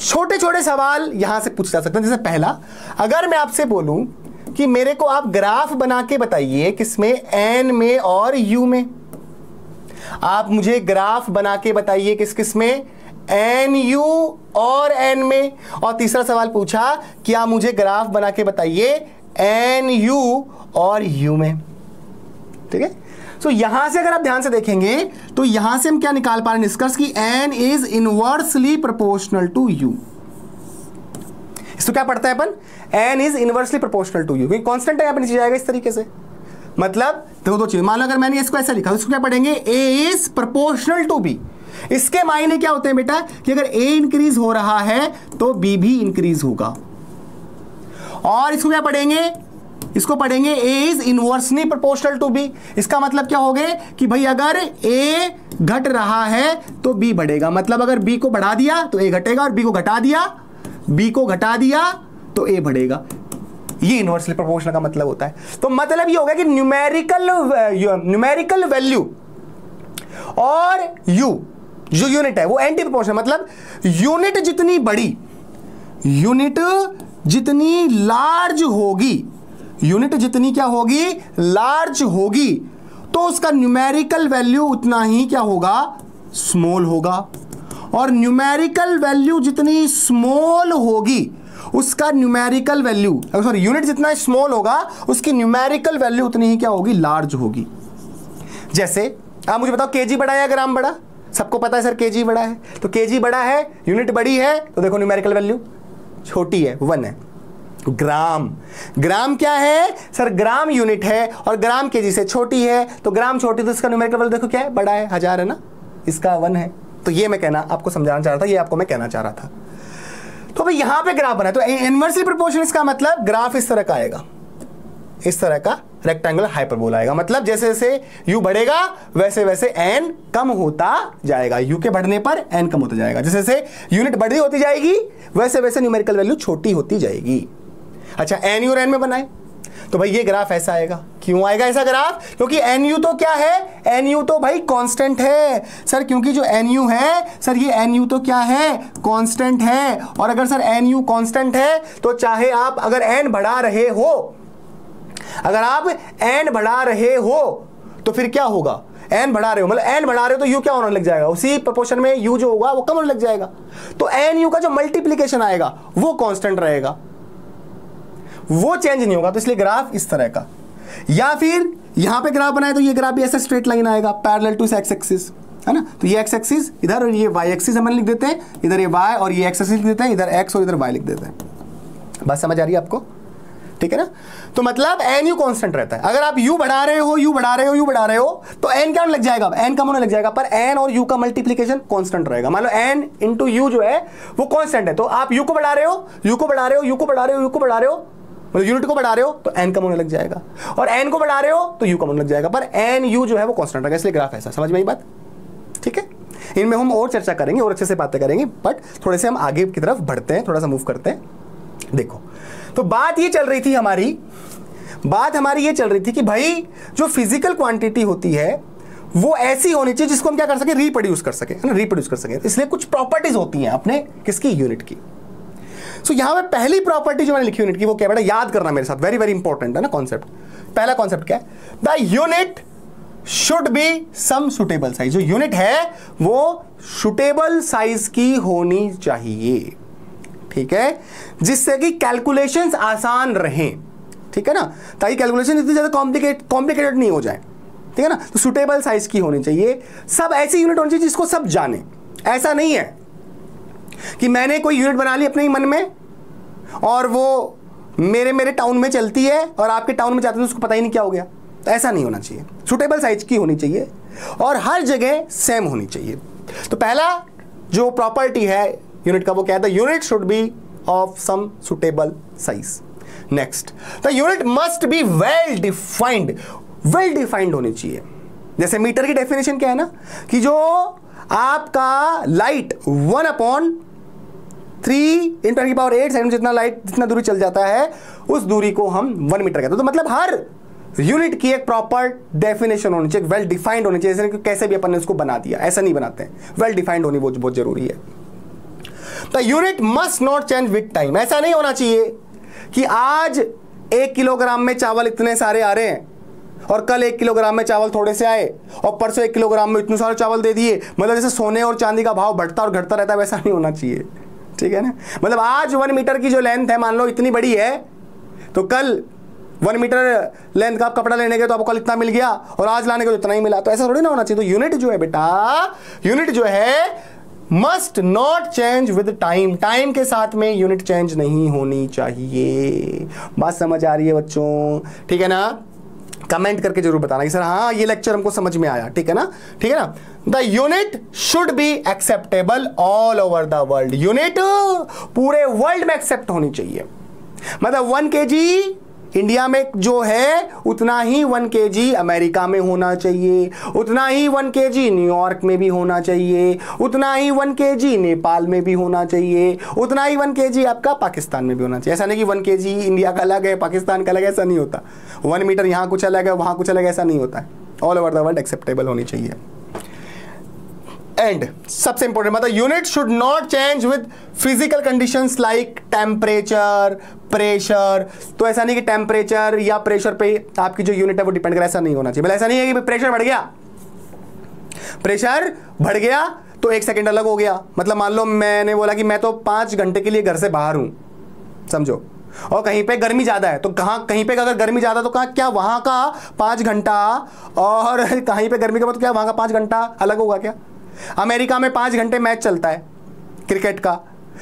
छोटे छोटे सवाल यहाँ से पूछ जा सकते हैं। जैसे पहला, अगर मैं आपसे बोलूँ कि मेरे को आप ग्राफ बना के बताइए किसमें एन में और यू में। आप मुझे ग्राफ बना के बताइए किस किसमें एन यू और एन में। और तीसरा सवाल पूछा, क्या मुझे ग्राफ बना के बताइए एन यू और यू में। ठीक है? सो यहाँ से अगर आप ध्यान से देखेंगे तो यहाँ से हम क्या निकाल पा रहे हैं? निष्कर्ष की N is inversely proportional to U. इसको क्या पढ़ता है अपन? N is inversely proportional to U. क्योंकि कांस्टेंट है नीचे जाएगा इस तरीके से। मतलब देखो दो चीज़। मान लो अगर मैंने इसको ऐसा लिखा, इसको क्या पढ़ेंगे? A is proportional to B इसके मायने क्या होते हैं बेटा? कि अगर ए इंक्रीज हो रहा है तो बी भी इंक्रीज होगा। और इसको क्या पढ़ेंगे? इसको पढ़ेंगे A is inversely proportional to B इसका मतलब क्या हो गए? कि भाई अगर ए घट रहा है तो बी बढ़ेगा। मतलब अगर बी को बढ़ा दिया तो ए घटेगा, और बी को घटा दिया बी को घटा दिया तो ए बढ़ेगा। ये इनवर्सली प्रोपोर्शनल का मतलब होता है। तो मतलब ये हो गया कि न्यूमेरिकल न्यूमेरिकल वैल्यू और यू जो यूनिट है, वो एंटी प्रोपोर्शनल मतलब यूनिट जितनी बड़ी यूनिट जितनी लार्ज होगी, यूनिट जितनी क्या होगी? लार्ज होगी। तो उसका न्यूमेरिकल वैल्यू उतना ही क्या होगा? स्मॉल होगा। और न्यूमेरिकल वैल्यू जितनी स्मॉल होगी, उसका न्यूमेरिकल वैल्यू सॉरी यूनिट जितना स्मॉल होगा, उसकी न्यूमेरिकल वैल्यू उतनी ही क्या होगी? लार्ज होगी। जैसे, आप मुझे बताओ केजी बड़ा या ग्राम बड़ा? सबको पता है सर केजी बड़ा है। तो केजी बड़ा है यूनिट बड़ी है तो देखो न्यूमेरिकल वैल्यू छोटी है, वन है। ग्राम। ग्राम क्या है? सर, ग्राम यूनिट है और ग्राम के जी से छोटी है। तो ग्राम छोटी तो इसका न्यूमेरिकल वैल्यू देखो, क्या है? बड़ा है, हज़ार है ना? इसका वन है। तो ये मैं कहना, आपको समझाना चाह रहा था, ये आपको मैं कहना चाह रहा था। तो भाई, यहाँ पे ग्राफ बना तो इनवर्सली प्रोपोर्शन इसका मतलब ग्राफ इस तरह का आएगा। इस तरह का रेक्टेंगुलर हाइपरबोला आएगा। मतलब जैसे जैसे यू बढ़ेगा, वैसे वैसे एन कम होता जाएगा। यू के बढ़ने पर एन कम होता जाएगा। जैसे जैसे यूनिट बढ़ी होती जाएगी, वैसे वैसे न्यूमेरिकल वैल्यू छोटी होती जाएगी। अच्छा एन यू एन में बनाए। तो भाई ये ग्राफ ऐसा आएगा। क्यों आएगा ऐसा ग्राफ क्योंकि एन यू तो क्या है? एन यू तो भाई कांस्टेंट है। सर, क्योंकि जो एन यू है, सर, ये एन यू तो क्या है? कांस्टेंट है। और अगर सर एन यू कांस्टेंट है तो चाहे आप अगर एन बढ़ा रहे हो अगर आप एन बढ़ा रहे हो तो फिर क्या होगा? एन बढ़ा रहे हो मतलब एन बढ़ा रहे हो तो यू क्या होने लग जाएगा? उसी प्रोपोर्शन में यू जो होगा, वो कम होने लग जाएगा। तो एन यू का जो मल्टीप्लीकेशन आएगा, वो कांस्टेंट रहेगा। वो चेंज नहीं होगा तो इसलिए ग्राफ इस तरह का। या फिर, यहाँ पे ग्राफ बनाए तो ये ग्राफ भी ऐसा स्ट्रेट लाइन आएगा पैरेलल टू एक्स एक्सिस है ना? तो ये एक्स एक्सिस इधर और ये वाई एक्सिस हम लिख देते हैं, इधर ये वाई और ये एक्स एक्सिस लिख देते हैं, इधर एक्स और इधर वाई लिख देते हैं। बात समझ आ रही है आपको? ठीक है ना? तो मतलब एन यू कॉन्स्टेंट रहता है। अगर आप यू बढ़ा रहे हो यू बढ़ा रहे हो यू बढ़ा रहे हो तो एन क्या लग जाएगा? एन कम होने लग जाएगा, पर एन और यू का मल्टीप्लीकेशन कांस्टेंट रहेगा। मान लो एन इंटू यू जो है, वो कांस्टेंट है। तो आप यू को बढ़ा रहे हो यू को बढ़ा रहे हो यू को बढ़ा रहे हो यू को बढ़ा रहे हो मतलब यूनिट को बढ़ा रहे हो तो एन कम होने लग जाएगा। और एन को बढ़ा रहे हो तो यू कम होने लग जाएगा। पर एन यू जो है, वो कॉन्स्टेंट रहेगा। इसलिए ग्राफ ऐसा, समझ में आई बात? ठीक है? इनमें हम और चर्चा करेंगे, और अच्छे से बातें करेंगे बट थोड़े से हम आगे की तरफ़ बढ़ते हैं, थोड़ा सा मूव करते हैं। देखो तो बात ये चल रही थी हमारी बात हमारी ये चल रही थी कि भाई जो फ़िज़िकल क्वांटिटी होती है वो ऐसी होनी चाहिए जिसको हम क्या कर सके? रिप्रोड्यूस कर सके। ना? रिप्रोड्यूस कर सके। इसलिए कुछ प्रॉपर्टीज़ होती हैं अपने किसकी? यूनिट की। सो so, यहाँ पे पहली प्रॉपर्टी जो मैंने लिखी यूनिट की वो क्या बेटा? याद करना मेरे साथ। वेरी वेरी इंपॉर्टेंट है ना कॉन्सेप्ट पहला कॉन्सेप्ट क्या है? The unit should be some suitable size जो यूनिट है वो सुटेबल साइज़ की होनी चाहिए। ठीक है? जिससे कि कैलकुलेशंस आसान रहें। ठीक है ना? ताकि कैलकुलेशन इतनी ज़्यादा कॉम्प्लिकेट कॉम्प्लिकेटेड नहीं हो जाए। ठीक है ना? तो सुटेबल साइज़ की होनी चाहिए। सब ऐसी यूनिट होनी चाहिए जिसको सब जाने। ऐसा नहीं है कि मैंने कोई यूनिट बना ली अपने ही मन में और वो मेरे मेरे टाउन में चलती है और आपके टाउन में जाते हैं तो उसको पता ही नहीं क्या हो गया। तो ऐसा नहीं होना चाहिए। सुटेबल साइज़ की होनी चाहिए और हर जगह सेम होनी चाहिए। तो पहला जो प्रॉपर्टी है यूनिट का वो क्या है? Unit should be of some suitable size next the unit must be well defined well defined होनी चाहिए। जैसे मीटर की डेफिनेशन क्या है ना? कि जो आपका light one upon three into की पावर एट सेकंड जितना लाइट जितना दूरी चल जाता है, उस दूरी को हम वन मीटर कहते हैं। तो मतलब हर यूनिट की एक प्रॉपर डेफिनेशन होनी चाहिए वेल डिफाइंड होनी चाहिए। जैसे कैसे भी अपन ने उसको बना दिया, ऐसा नहीं बनाते हैं। वेल डिफाइंड होनी बहुत ज़रूरी है। The unit must not change with time ऐसा नहीं होना चाहिए कि आज एक किलोग्राम में चावल इतने सारे आ रहे हैं और कल एक किलोग्राम में चावल थोड़े से आए और परसों एक किलोग्राम में इतने सारे चावल दे दिए। मतलब जैसे सोने और चांदी का भाव बढ़ता और घटता रहता है, वैसा नहीं होना चाहिए। ठीक है ना? मतलब आज वन मीटर की जो लेंथ है, मान लो इतनी बड़ी है तो कल वन मीटर लेंथ का आप कपड़ा लेने गए तो आपको कल इतना मिल गया और आज लाने के तो इतना ही मिला। तो ऐसा थोड़ी ना होना चाहिए। तो यूनिट जो है बेटा यूनिट जो है must not change with time time के साथ में यूनिट चेंज नहीं होनी चाहिए। बात समझ आ रही है बच्चों? ठीक है ना? कमेंट करके ज़रूर बताना। कि सर हाँ ये लेक्चर हमको समझ में आया। ठीक है ना? ठीक है ना? The unit should be acceptable all over the world unit पूरे वर्ल्ड में एक्सेप्ट होनी चाहिए। मतलब वन के जी इंडिया में जो है, उतना ही वन के जी अमेरिका में होना चाहिए, उतना ही वन के जी न्यूयॉर्क में भी होना चाहिए, उतना ही वन के जी नेपाल में भी होना चाहिए, उतना ही वन के जी आपका पाकिस्तान में भी होना चाहिए। ऐसा नहीं कि वन के जी इंडिया का अलग है, पाकिस्तान का अलग ऐसा नहीं होता। वन मीटर यहाँ कुछ अलग है, वहाँ कुछ अलग ऐसा नहीं होता है। All over the world acceptable होनी चाहिए। एंड सबसे इंपॉर्टेंट मतलब unit should not change with physical conditions like temperature pressure तो ऐसा नहीं कि टेम्परेचर या प्रेशर पे आपकी जो यूनिट है वो डिपेंड करे, ऐसा नहीं होना चाहिए। मतलब ऐसा नहीं है कि प्रेशर बढ़ गया। प्रेशर बढ़ गया तो एक सेकेंड अलग हो गया। मतलब मान लो मैंने बोला कि मैं तो पाँच घंटे के लिए घर से बाहर हूँ, समझो। और कहीं पे गर्मी ज़्यादा है तो कहाँ, कहीं पे अगर गर्मी ज़्यादा तो कहा, क्या वहाँ का पाँच घंटा और कहीं पे गर्मी का बाद क्या, वहाँ का पाँच घंटा अलग होगा क्या? अमेरिका में पाँच घंटे मैच चलता है क्रिकेट का।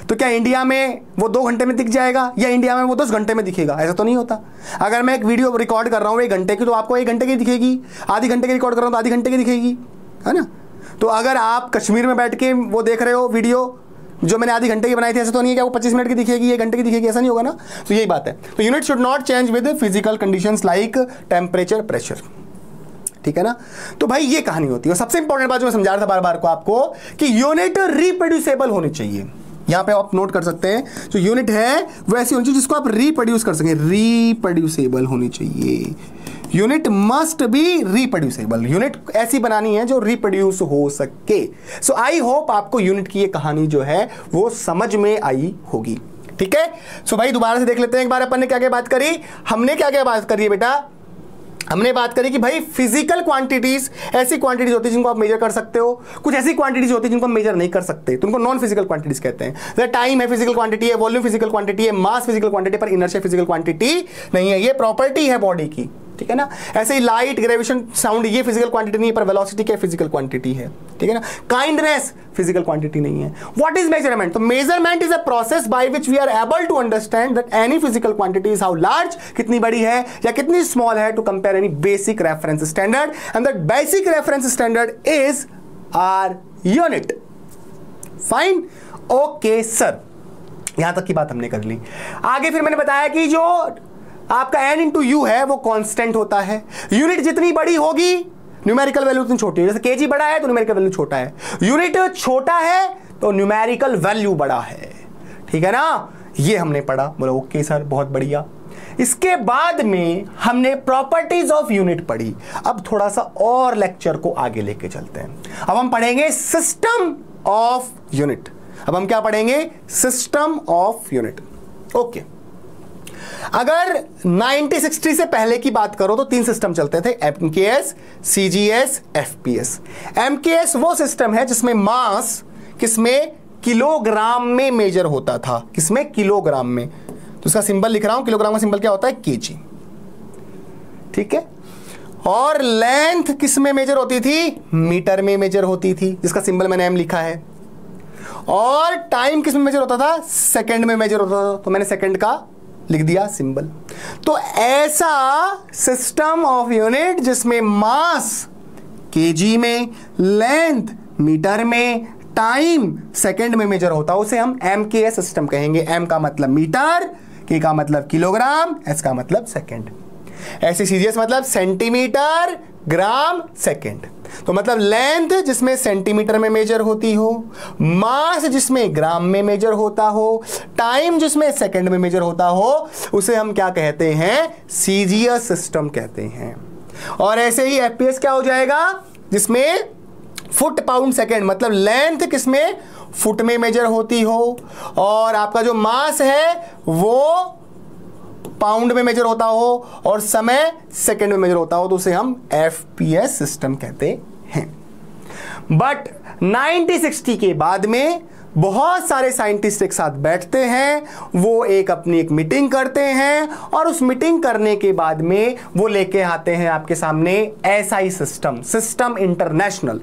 तो क्या इंडिया में वो दो घंटे में दिख जाएगा? या इंडिया में वो दस घंटे में दिखेगा? ऐसा तो नहीं होता। अगर मैं एक वीडियो रिकॉर्ड कर रहा हूँ एक घंटे की तो आपको एक घंटे की दिखेगी। आधी घंटे की रिकॉर्ड कर रहा हूँ तो आधी घंटे की दिखेगी। है ना? तो अगर आप कश्मीर में बैठ के वो देख रहे हो वीडियो, जो मैंने आधी घंटे की बनाई थी, ऐसा तो नहीं है कि वो पच्चीस मिनट की दिखेगी, एक घंटे की दिखेगी, ऐसा नहीं होगा ना? तो यही बात है। तो unit should not change with physical condition like temperature pressure ठीक है ना? तो भाई ये कहानी होती है। और सबसे इंपॉर्टेंट बात जो मैं समझा रहा था बार बार को आपको, कि यूनिट रिप्रोड्यूसेबल होनी चाहिए। यहाँ पे आप नोट कर सकते हैं, जो यूनिट है वो ऐसी होनी चाहिए जिसको आप रिप्रोड्यूस कर सकें। रिप्रोड्यूसेबल होनी चाहिए। Unit must be reproducible unit ऐसी बनानी है जो रिप्रोड्यूस हो सके। सो आई होप आपको यूनिट की ये कहानी जो है, वो समझ में आई होगी। ठीक है? सो भाई, दोबारा से देख लेते हैं एक बार अपन ने क्या क्या बात करी। हमने क्या क्या बात करी है बेटा? हमने बात करी कि भाई फ़िज़िकल क्वांटिटीज ऐसी क्वांटिटीज होती है जिनको आप मेजर कर सकते हो। कुछ ऐसी क्वांटिटीज होती है जिनको मेजर नहीं कर सकते। तो उनको नॉन फ़िज़िकल क्वांटिटीज कहते हैं। जैसे टाइम है फ़िज़िकल क्वांटिटी है वॉल्यूम फ़िज़िकल क्वांटिटी है मास फ़िज़िकल क्वांटिटी पर इनर्शिया फ़िज़िकल क्वांटिटी नहीं है। ये प्रॉपर्टी है बॉडी की। ठीक है ना? ऐसे ही लाइट ग्रेविशन साउंड ये फ़िज़िकल क्वांटिटी नहीं है, पर वेलोसिटी क्या फ़िज़िकल क्वांटिटी है? ठीक है ना? काइंडनेस फ़िज़िकल क्वांटिटी नहीं है। व्हाट इज़ मेज़रमेंट तो measurement is a process by which we are able to understand that any physical quantity is how large कितनी बड़ी है, या कितनी स्मॉल है to compare any basic reference standard and that basic reference standard is our unit fine okay sir यहाँ तक की बात हमने कर ली। आगे फिर मैंने बताया कि जो आपका एन इंटू यू है, वो कांस्टेंट होता है। यूनिट जितनी बड़ी होगी न्यूमेरिकल वैल्यू उतनी छोटी जैसे केजी बड़ा है तो न्यूमेरिकल वैल्यू छोटा है। यूनिट छोटा है तो न्यूमेरिकल वैल्यू बड़ा है। ठीक है ना? ये हमने पढ़ा। बोला, ओके सर, बहुत बढ़िया। इसके बाद में हमने प्रॉपर्टीज़ ऑफ़ यूनिट पढ़ी। अब थोड़ा सा और लेक्चर को आगे लेके चलते हैं। अब हम पढ़ेंगे सिस्टम ऑफ़ यूनिट अब हम क्या पढ़ेंगे? सिस्टम ऑफ़ यूनिट ओके अगर 1960 से पहले की बात करो तो तीन सिस्टम चलते थे एमकेएस सीजीएस एफपीएस एमकेएस वो सिस्टम है जिसमें मास किसमें? किलोग्राम में मेजर होता था। किसमें? किलोग्राम में। तो उसका सिंबल लिख रहा हूँ, किलोग्राम का सिंबल क्या होता है? केजी ठीक है? और लेंथ किसमें मेजर होती थी? मीटर में मेजर होती थी, जिसका सिंबल मैंने एम लिखा है। और टाइम किसमें मेजर होता था? सेकंड में मेजर होता था। तो मैंने सेकंड का लिख दिया सिंबल। तो ऐसा सिस्टम ऑफ़ यूनिट जिसमें मास केजी में, लेंथ मीटर में, टाइम सेकंड में मेजर होता है, उसे हम एम के सिस्टम कहेंगे। एम का मतलब मीटर के का मतलब किलोग्राम एस का मतलब सेकंड। ऐसे सीरियस मतलब सेंटीमीटर ग्राम सेकंड। तो मतलब लेंथ जिसमें सेंटीमीटर में मेजर होती हो, मास जिसमें ग्राम में मेजर होता हो, टाइम जिसमें सेकंड में मेजर होता हो, उसे हम क्या कहते हैं? सीजीएस सिस्टम कहते हैं। और ऐसे ही एफपीएस क्या हो जाएगा? जिसमें फुट पाउंड सेकेंड मतलब लेंथ किसमें? फुट में मेजर होती हो। और आपका जो मास है, वो पाउंड में मेजर होता हो और समय सेकंड में मेजर होता हो तो उसे हम एफपीएस सिस्टम कहते हैं। बट 1960 के बाद में बहुत सारे साइंटिस्ट एक साथ बैठते हैं, वो एक अपनी एक मीटिंग करते हैं और उस मीटिंग करने के बाद में वो लेके आते हैं आपके सामने एसआई सिस्टम सिस्टम इंटरनेशनल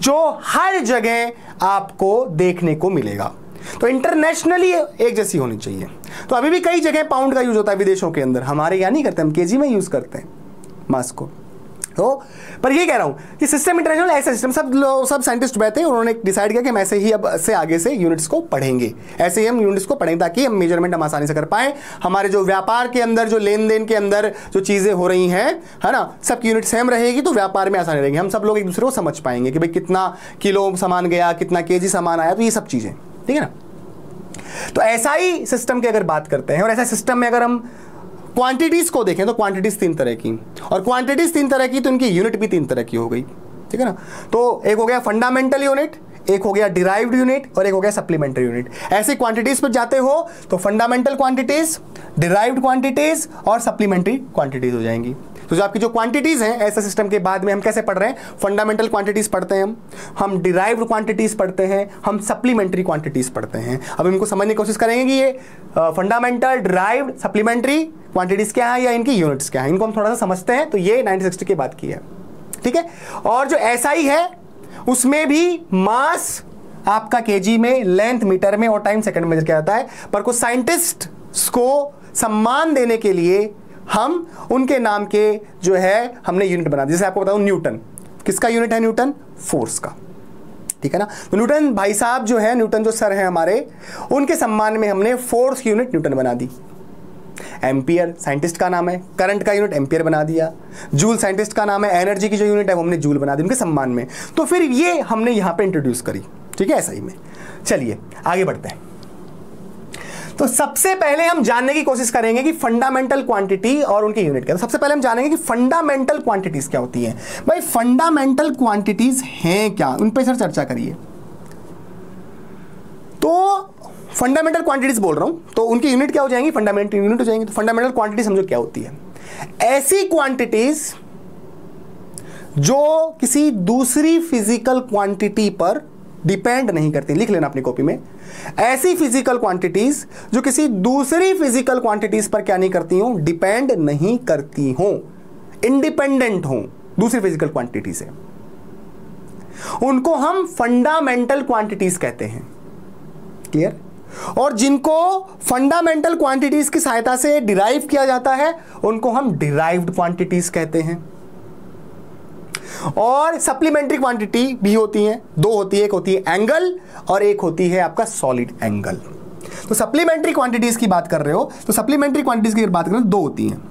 जो हर जगह आपको देखने को मिलेगा। तो इंटरनेशनली एक जैसी होनी चाहिए। तो अभी भी कई जगह पाउंड का यूज़ होता है विदेशों के अंदर। हमारे यहाँ नहीं करते, हम केजी में यूज़ करते हैं मास को। तो पर ये कह रहा हूँ कि सिस्टम इंटरनेशनल ऐसा सिस्टम सब लोग सब साइंटिस्ट बैठे उन्होंने डिसाइड किया कि हम ऐसे ही अब से आगे से यूनिट्स को पढ़ेंगे। ऐसे ही हम यूनिट्स को पढ़ेंगे ताकि हम मेज़रमेंट हम आसानी से कर पाए। हमारे जो व्यापार के अंदर, जो लेन देन के अंदर जो चीज़ें हो रही हैं, है ना, सब यूनिट सेम रहेगी तो व्यापार में आसानी रहेगी। हम सब लोग एक दूसरे को समझ पाएँगे कि भाई कितना किलो सामान गया, कितना के सामान आया तो ये सब चीज़ें। ठीक है ना? तो ऐसा ही सिस्टम की अगर बात करते हैं, और ऐसा सिस्टम में अगर हम क्वांटिटीज को देखें तो क्वांटिटीज तीन तरह की। और क्वांटिटीज तीन तरह की तो इनकी यूनिट भी तीन तरह की हो गई। ठीक है ना? तो एक हो गया फंडामेंटल यूनिट एक हो गया डिराइव्ड यूनिट और एक हो गया सप्लीमेंट्री यूनिट ऐसे क्वांटिटीज पर जाते हो तो फंडामेंटल क्वांटिटीज डिराइव्ड क्वांटिटीज और सप्लीमेंट्री क्वांटिटीज हो जाएँगी। तो जो आपकी जो क्वांटिटीज हैं, ऐसे सिस्टम के बाद में हम कैसे पढ़ रहे हैं? फंडामेंटल क्वांटिटीज पढ़ते हैं हम। हम डिराइव्ड क्वांटिटीज पढ़ते हैं, हम सप्लीमेंट्री क्वांटिटीज पढ़ते हैं। अब इनको समझने की कोशिश करेंगे कि ये फंडामेंटल डिराइव्ड सप्लीमेंट्री क्वांटिटीज क्या है या इनकी यूनिट्स क्या है? इनको हम थोड़ा सा समझते हैं। तो ये नाइनटीन की बात की है। ठीक है? और जो ऐसा ही है उसमें भी मास आपका केजी में लेंथ मीटर में और टाइम सेकंड में किया जाता है। पर कुछ साइंटिस्ट को सम्मान देने के लिए हम उनके नाम के जो है, हमने यूनिट बना जैसे आपको बताऊँ, न्यूटन। किसका यूनिट है न्यूटन? फोर्स का। ठीक है ना? तो न्यूटन भाई साहब जो है, न्यूटन जो सर है हमारे, उनके सम्मान में हमने फोर्स यूनिट न्यूटन बना दी। एम्पियर साइंटिस्ट का नाम है। करंट का यूनिट एम्पियर बना दिया। जूल साइंटिस्ट का नाम है। एनर्जी की जो यूनिट है, वो हमने जूल बना दी उनके सम्मान में। तो फिर ये हमने यहाँ पे इंट्रोड्यूस करी। ठीक है? ऐसा ही में। चलिए, आगे बढ़ते हैं। तो सबसे पहले हम जानने की कोशिश करेंगे कि फंडामेंटल क्वांटिटी और उनके यूनिट क्या तो सबसे पहले हम जानेंगे कि फंडामेंटल क्वांटिटीज क्या होती है। भाई फंडामेंटल क्वांटिटीज हैं क्या? उन पर सर चर्चा करिए। तो फंडामेंटल क्वांटिटीज बोल रहा हूँ तो उनकी यूनिट क्या हो जाएँगी? फंडामेंटल यूनिट हो जाएँगी। तो फंडामेंटल क्वांटिटी समझो क्या होती है। ऐसी क्वांटिटीज जो किसी दूसरी फ़िज़िकल क्वांटिटी पर डिपेंड नहीं करती, लिख लेना अपनी कॉपी में। ऐसी फ़िज़िकल क्वांटिटीज जो किसी दूसरी फ़िज़िकल क्वांटिटीज पर क्या नहीं करती हूँ डिपेंड नहीं करती हूँ। इंडिपेंडेंट हूँ, दूसरी फ़िज़िकल क्वांटिटी से। उनको हम फंडामेंटल क्वांटिटीज कहते हैं। क्लियर और जिनको फंडामेंटल क्वांटिटीज की सहायता से डिराइव किया जाता है, उनको हम डिराइव्ड क्वांटिटीज कहते हैं। और सप्लीमेंट्री क्वांटिटी भी होती है, दो होती है, एक होती है एंगल और एक होती है आपका सॉलिड एंगल तो सप्लीमेंट्री क्वांटिटीज की बात कर रहे हो तो सप्लीमेंट्री क्वांटिटीज की बात करें तो दो होती हैं.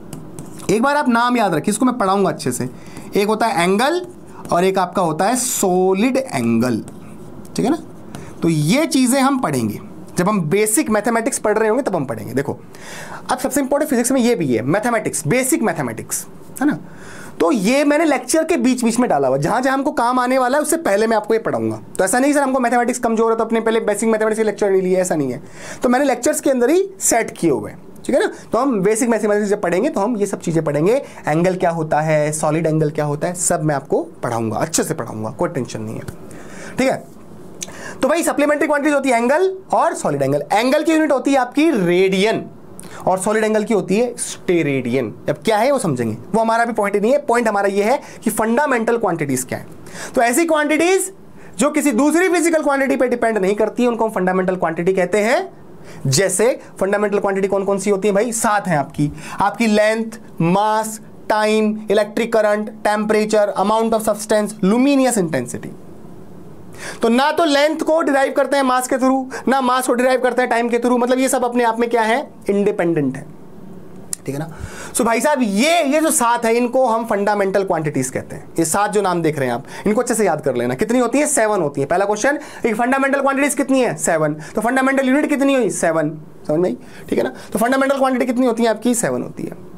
एक बार आप नाम याद रखिए, इसको मैं पढ़ाऊँगा अच्छे से. एक होता है एंगल और एक आपका होता है सॉलिड एंगल ठीक है ना? तो ये चीज़ें हम पढ़ेंगे. जब हम बेसिक मैथमेटिक्स पढ़ रहे होंगे, तब हम पढ़ेंगे. देखो, अब सबसे इंपॉर्टेंट फिजिक्स में ये भी है मैथमेटिक्स बेसिक मैथमेटिक्स है ना? तो ये मैंने लेक्चर के बीच बीच में डाला हुआ। जहाँ जहाँ हमको काम आने वाला है, उससे पहले मैं आपको ये पढ़ाऊँगा। तो ऐसा नहीं सर हमको मैथमेटिक्स कमज़ोर है तो अपने पहले बेसिक मैथमेटिक्स के लेक्चर नहीं लिए, ऐसा नहीं है। तो मैंने लेक्चर्स के अंदर ही सेट किए हुए हैं, ठीक है ना? तो हम बेसिक मैथमेटिक्स जब पढ़ेंगे तो हम ये सब चीज़ें पढ़ेंगे। एंगल क्या होता है सॉलिड एंगल क्या होता है, सब मैं आपको पढ़ाऊँगा, अच्छे से पढ़ाऊँगा, कोई टेंशन नहीं है, ठीक है? तो भाई सप्लीमेंट्री क्वांटिटीज होती है एंगल और सॉलिड एंगल एंगल की यूनिट होती है आपकी रेडियन और सॉलिड एंगल की होती है स्टेरेडियन अब क्या है वो समझेंगे? वो हमारा भी पॉइंट नहीं है। पॉइंट हमारा ये है कि फंडामेंटल क्वांटिटीज क्या है। तो ऐसी क्वांटिटीज जो किसी दूसरी फ़िज़िकल क्वांटिटी पर डिपेंड नहीं करती उनको हम फंडामेंटल क्वांटिटी कहते हैं। जैसे फंडामेंटल क्वांटिटी कौन कौन सी होती है भाई? सात है आपकी। आपकी length mass time electric current temperature amount of substance luminous intensity तो ना तो लेंथ को डिराइव करते हैं मास के थ्रू ना मास को डिराइव करते हैं टाइम के थ्रू मतलब ये सब अपने आप में क्या है? इंडिपेंडेंट है। ठीक है ना? सो भाई साहब, ये ये जो सात है, इनको हम फंडामेंटल क्वांटिटीज कहते हैं। ये सात जो नाम देख रहे हैं आप, इनको अच्छे से याद कर लेना। कितनी होती है? सेवन होती है। पहला क्वेश्चन फंडामेंटल क्वांटिटीज कितनी है? सेवन तो फंडामेंटल यूनिट कितनी हुई? सेवन समझ में ठीक है ना? तो फंडामेंटल क्वांटिटी कितनी होती है आपकी? सेवन होती है।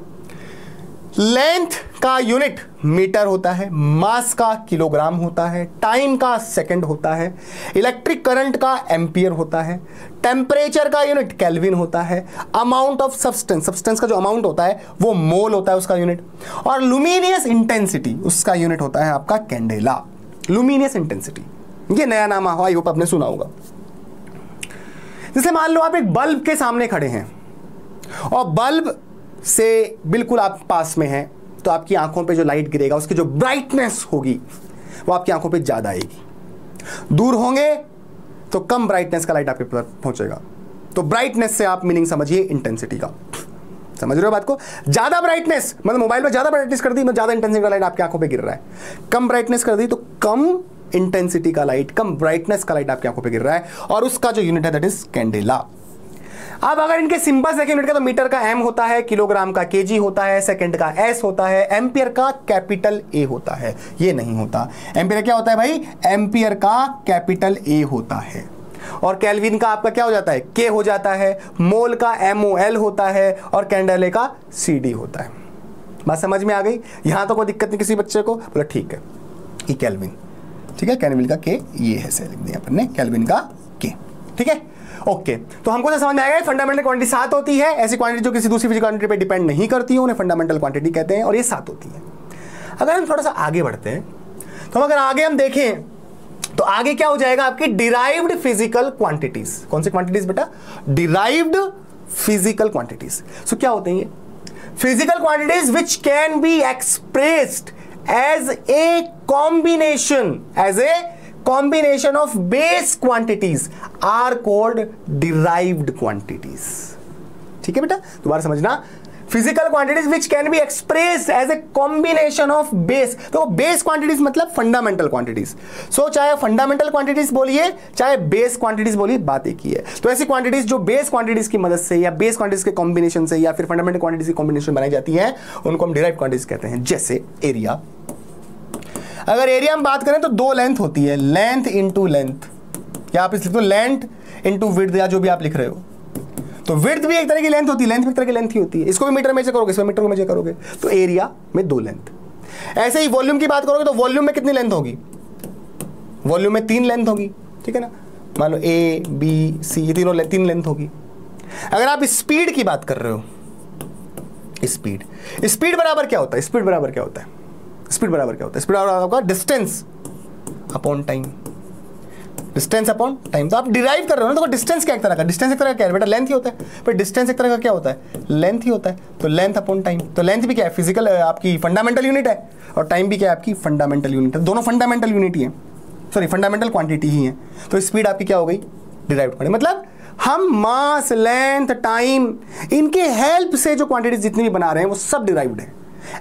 लेंथ का यूनिट मीटर होता है, मास का किलोग्राम होता है, टाइम का सेकंड होता है, इलेक्ट्रिक करंट का एम्पियर होता है, टेम्परेचर का यूनिट केल्विन होता है अमाउंट ऑफ़ सब्सटेंस सब्सटेंस का जो अमाउंट होता है, वो मोल होता है उसका यूनिट, और लुमिनियस इंटेंसिटी उसका यूनिट होता है आपका कैंडेला लुमिनियस इंटेंसिटी ये नया नाम आई होप आपने सुना होगा। जैसे मान लो आप एक बल्ब के सामने खड़े हैं, और बल्ब से बिल्कुल आप पास में हैं तो आपकी आँखों पे जो लाइट गिरेगा, उसकी जो ब्राइटनेस होगी, वो आपकी आँखों पे ज़्यादा आएगी। दूर होंगे तो कम ब्राइटनेस का लाइट आपके पर पहुंचेगा। तो ब्राइटनेस से आप मीनिंग समझिए इंटेंसिटी का। समझ रहे हो बात को? ज़्यादा ब्राइटनेस मतलब मोबाइल में ज़्यादा ब्राइटनेस कर दी मतलब ज़्यादा इंटेंसिटी का लाइट आपकी आँखों पे गिर रहा है। कम ब्राइटनेस कर दी तो कम इंटेंसिटी का लाइट कम ब्राइटनेस का लाइट आपकी आँखों पे गिर रहा है। और उसका जो यूनिट है दैट इज़ कैंडेला अब अगर इनके सिंपल देखें यूनिट का तो मीटर का एम होता है, किलोग्राम का केजी होता है, सेकंड का एस होता है, एम्पियर का कैपिटल ए होता है। ये नहीं होता। एम्पियर क्या होता है भाई? एम्पियर का कैपिटल ए होता है। और कैलविन का आपका क्या हो जाता है? के हो जाता है, मोल का एम ओ एल होता है, और कैंडले का सी डी होता है। बात समझ में आ गई? यहाँ तो कोई दिक्कत नहीं किसी बच्चे को। बोला, ठीक है, ये कैलविन। ठीक है, कैलविन का के ये है से लिख दिया अपन ने कैलविन का के ठीक है? ओके। तो हमको तो समझ में आएगा फंडामेंटल क्वांटिटी सात होती है। ऐसी क्वांटिटी जो किसी दूसरी फ़िज़िकल क्वांटिटी पे डिपेंड नहीं करती है, उन्हें फंडामेंटल क्वांटिटी कहते हैं, और ये सात होती है। अगर हम थोड़ा सा आगे बढ़ते हैं तो अगर आगे हम देखें तो आगे क्या हो जाएगा आपकी? डिराइव्ड फ़िज़िकल क्वांटिटीज कौन सी क्वांटिटीज बेटा? डिराइव्ड फ़िज़िकल क्वांटिटीज सो क्या होते हैं ये? Physical quantities which can be expressed as a combination as a combination of base quantities are called derived quantities. ठीक है बेटा? दोबारा समझना। Physical quantities which can be express as a combination of base तो बेस क्वांटिटीज मतलब fundamental quantities so चाहे fundamental quantities बोलिए, चाहे बेस क्वांटिटीज बोलिए, बात एक ही है। तो ऐसी क्वांटिटीज जो बेस क्वांटिटीज की मदद से या बेस क्वांटिटीज के कॉम्बिनेशन से या फिर फंडामेंटल क्वांटिटीज की कॉम्बिनेशन बनाई जाती है, उनको हम डिराइव क्वांटिटीज कहते हैं। जैसे एरिया अगर एरिया में बात करें तो दो लेंथ होती है लेंथ इंटू लेंथ या आप इस लिख दो लेंथ इंटू विर्थ या जो भी आप लिख रहे हो। तो विर्थ भी एक तरह की लेंथ होती है लेंथ भी एक तरह की लेंथ ही होती है। इसको भी मीटर मेजर करोगे, इसको मीटर को मेजर करोगे। तो एरिया में दो लेंथ ऐसे ही वॉल्यूम की बात करोगे तो वॉल्यूम में कितनी लेंथ होगी? वॉल्यूम में तीन लेंथ होगी, ठीक है ना? मान लो ए बी सी ये तीनों तीन लेंथ होगी। अगर आप स्पीड की बात कर रहे हो स्पीड स्पीड बराबर क्या होता है? स्पीड बराबर क्या होता है? स्पीड बराबर क्या होता है? स्पीड बराबर आपका distance upon time distance upon time तो आप डिराइव कर रहे हो ना तो डिस्टेंस क्या एक तरह का? डिस्टेंस एक तरह का क्या है? बेटा लेंथ ही होता है। पर डिस्टेंस एक तरह का क्या होता है? लेंथ ही होता है। तो लेंथ अपॉन टाइम तो लेंथ भी क्या है? फ़िज़िकल आपकी फंडामेंटल यूनिट है। और टाइम भी क्या है? आपकी फंडामेंटल यूनिट है। दोनों फंडामेंटल यूनिट ही है। सॉरी फंडामेंटल क्वांटिटी ही है। तो स्पीड आपकी क्या हो गई? डिराइव क्वांटिटी मतलब हम मास लेंथ टाइम इनके हेल्प से जो क्वांटिटीज जितनी भी बना रहे हैं, वो सब डिराइव्ड है।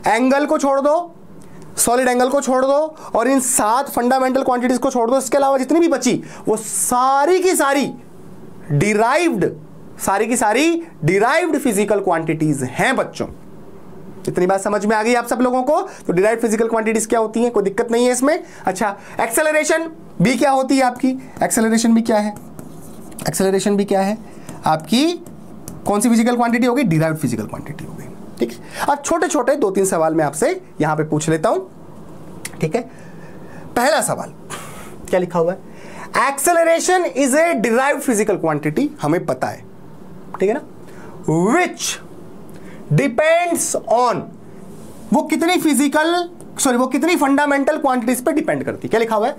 एंगल को छोड़ दो सॉलिड एंगल को छोड़ दो और इन सात फंडामेंटल क्वांटिटीज को छोड़ दो। इसके अलावा जितनी भी बची, वो सारी की सारी डिराइव्ड सारी की सारी डिराइव्ड फ़िज़िकल क्वांटिटीज हैं बच्चों। इतनी बात समझ में आ गई आप सब लोगों को? तो डिराइव फ़िज़िकल क्वांटिटीज क्या होती हैं? कोई दिक्कत नहीं है इसमें। अच्छा एक्सेलरेशन भी क्या होती है आपकी? एक्सेलरेशन भी क्या है? एक्सेलरेशन भी क्या है? आपकी कौन सी फ़िज़िकल क्वांटिटी होगी? डिराइव फ़िज़िकल क्वांटिटी होगी। ठीक है? अब छोटे छोटे दो तीन सवाल मैं आपसे यहाँ पे पूछ लेता हूँ। ठीक है? पहला सवाल, क्या लिखा हुआ है? Acceleration is a derive physical quantity हमें पता है। ठीक है ना? विच डिपेंड्स ऑन वो कितनी फ़िज़िकल सॉरी वो कितनी फंडामेंटल क्वांटिटीज पे डिपेंड करती है? क्या लिखा हुआ है?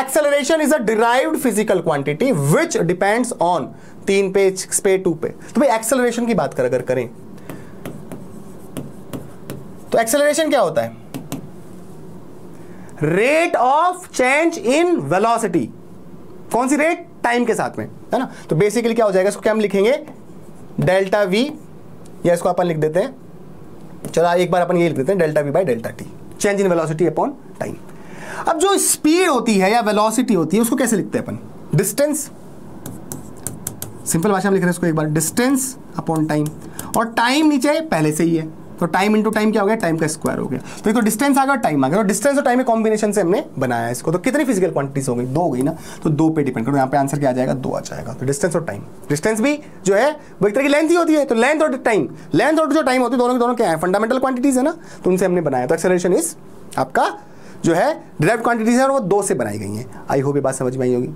Acceleration is a derived physical quantity which depends on तीन पे सिक्स पे टू पे। तो भाई एक्सेलरेशन की बात कर, अगर करें तो एक्सेलरेशन क्या होता है? Rate of change in velocity कौन सी रेट टाइम के साथ में, है ना? तो बेसिकली क्या हो जाएगा, इसको क्या हम लिखेंगे? डेल्टा वी या इसको अपन लिख देते हैं। चलो एक बार अपन ये लिख देते हैं delta v by delta t change in velocity upon time अब जो स्पीड होती है, या वेलोसिटी होती है, उसको कैसे लिखते हैं अपन? डिस्टेंस सिंपल भाषा में लिख रहे हैं इसको एक बार। डिस्टेंस अपॉन टाइम और टाइम नीचे पहले से ही है। तो टाइम इंटू टाइम क्या हो गया? टाइम का स्क्वायर हो गया। तो एक तो डिस्टेंस आ गया टाइम आ गया। तो डिस्टेंस और टाइम के कॉम्बिनेशन से हमने बनाया इसको। तो कितनी फ़िज़िकल क्वांटिटीज हो गई? दो हो गई ना? तो दो पे डिपेंड करो। यहाँ पे आंसर क्या आ जाएगा? दो आ जाएगा। तो डिस्टेंस और टाइम डिस्टेंस भी जो है, वो एक तरह की लेंथ ही होती है। तो लेंथ और टाइम लेंथ और जो टाइम होती है, दोनों के दोनों क्या है? फंडामेंटल क्वांटिटीज है ना? तो उनसे हमने बनाया। तो एक्सेलरेशन इज़ आपका जो है डिराइव क्वांटिटीज है और वो दो से बनाई गई हैं। आई होप ये बात समझ में आई होगी।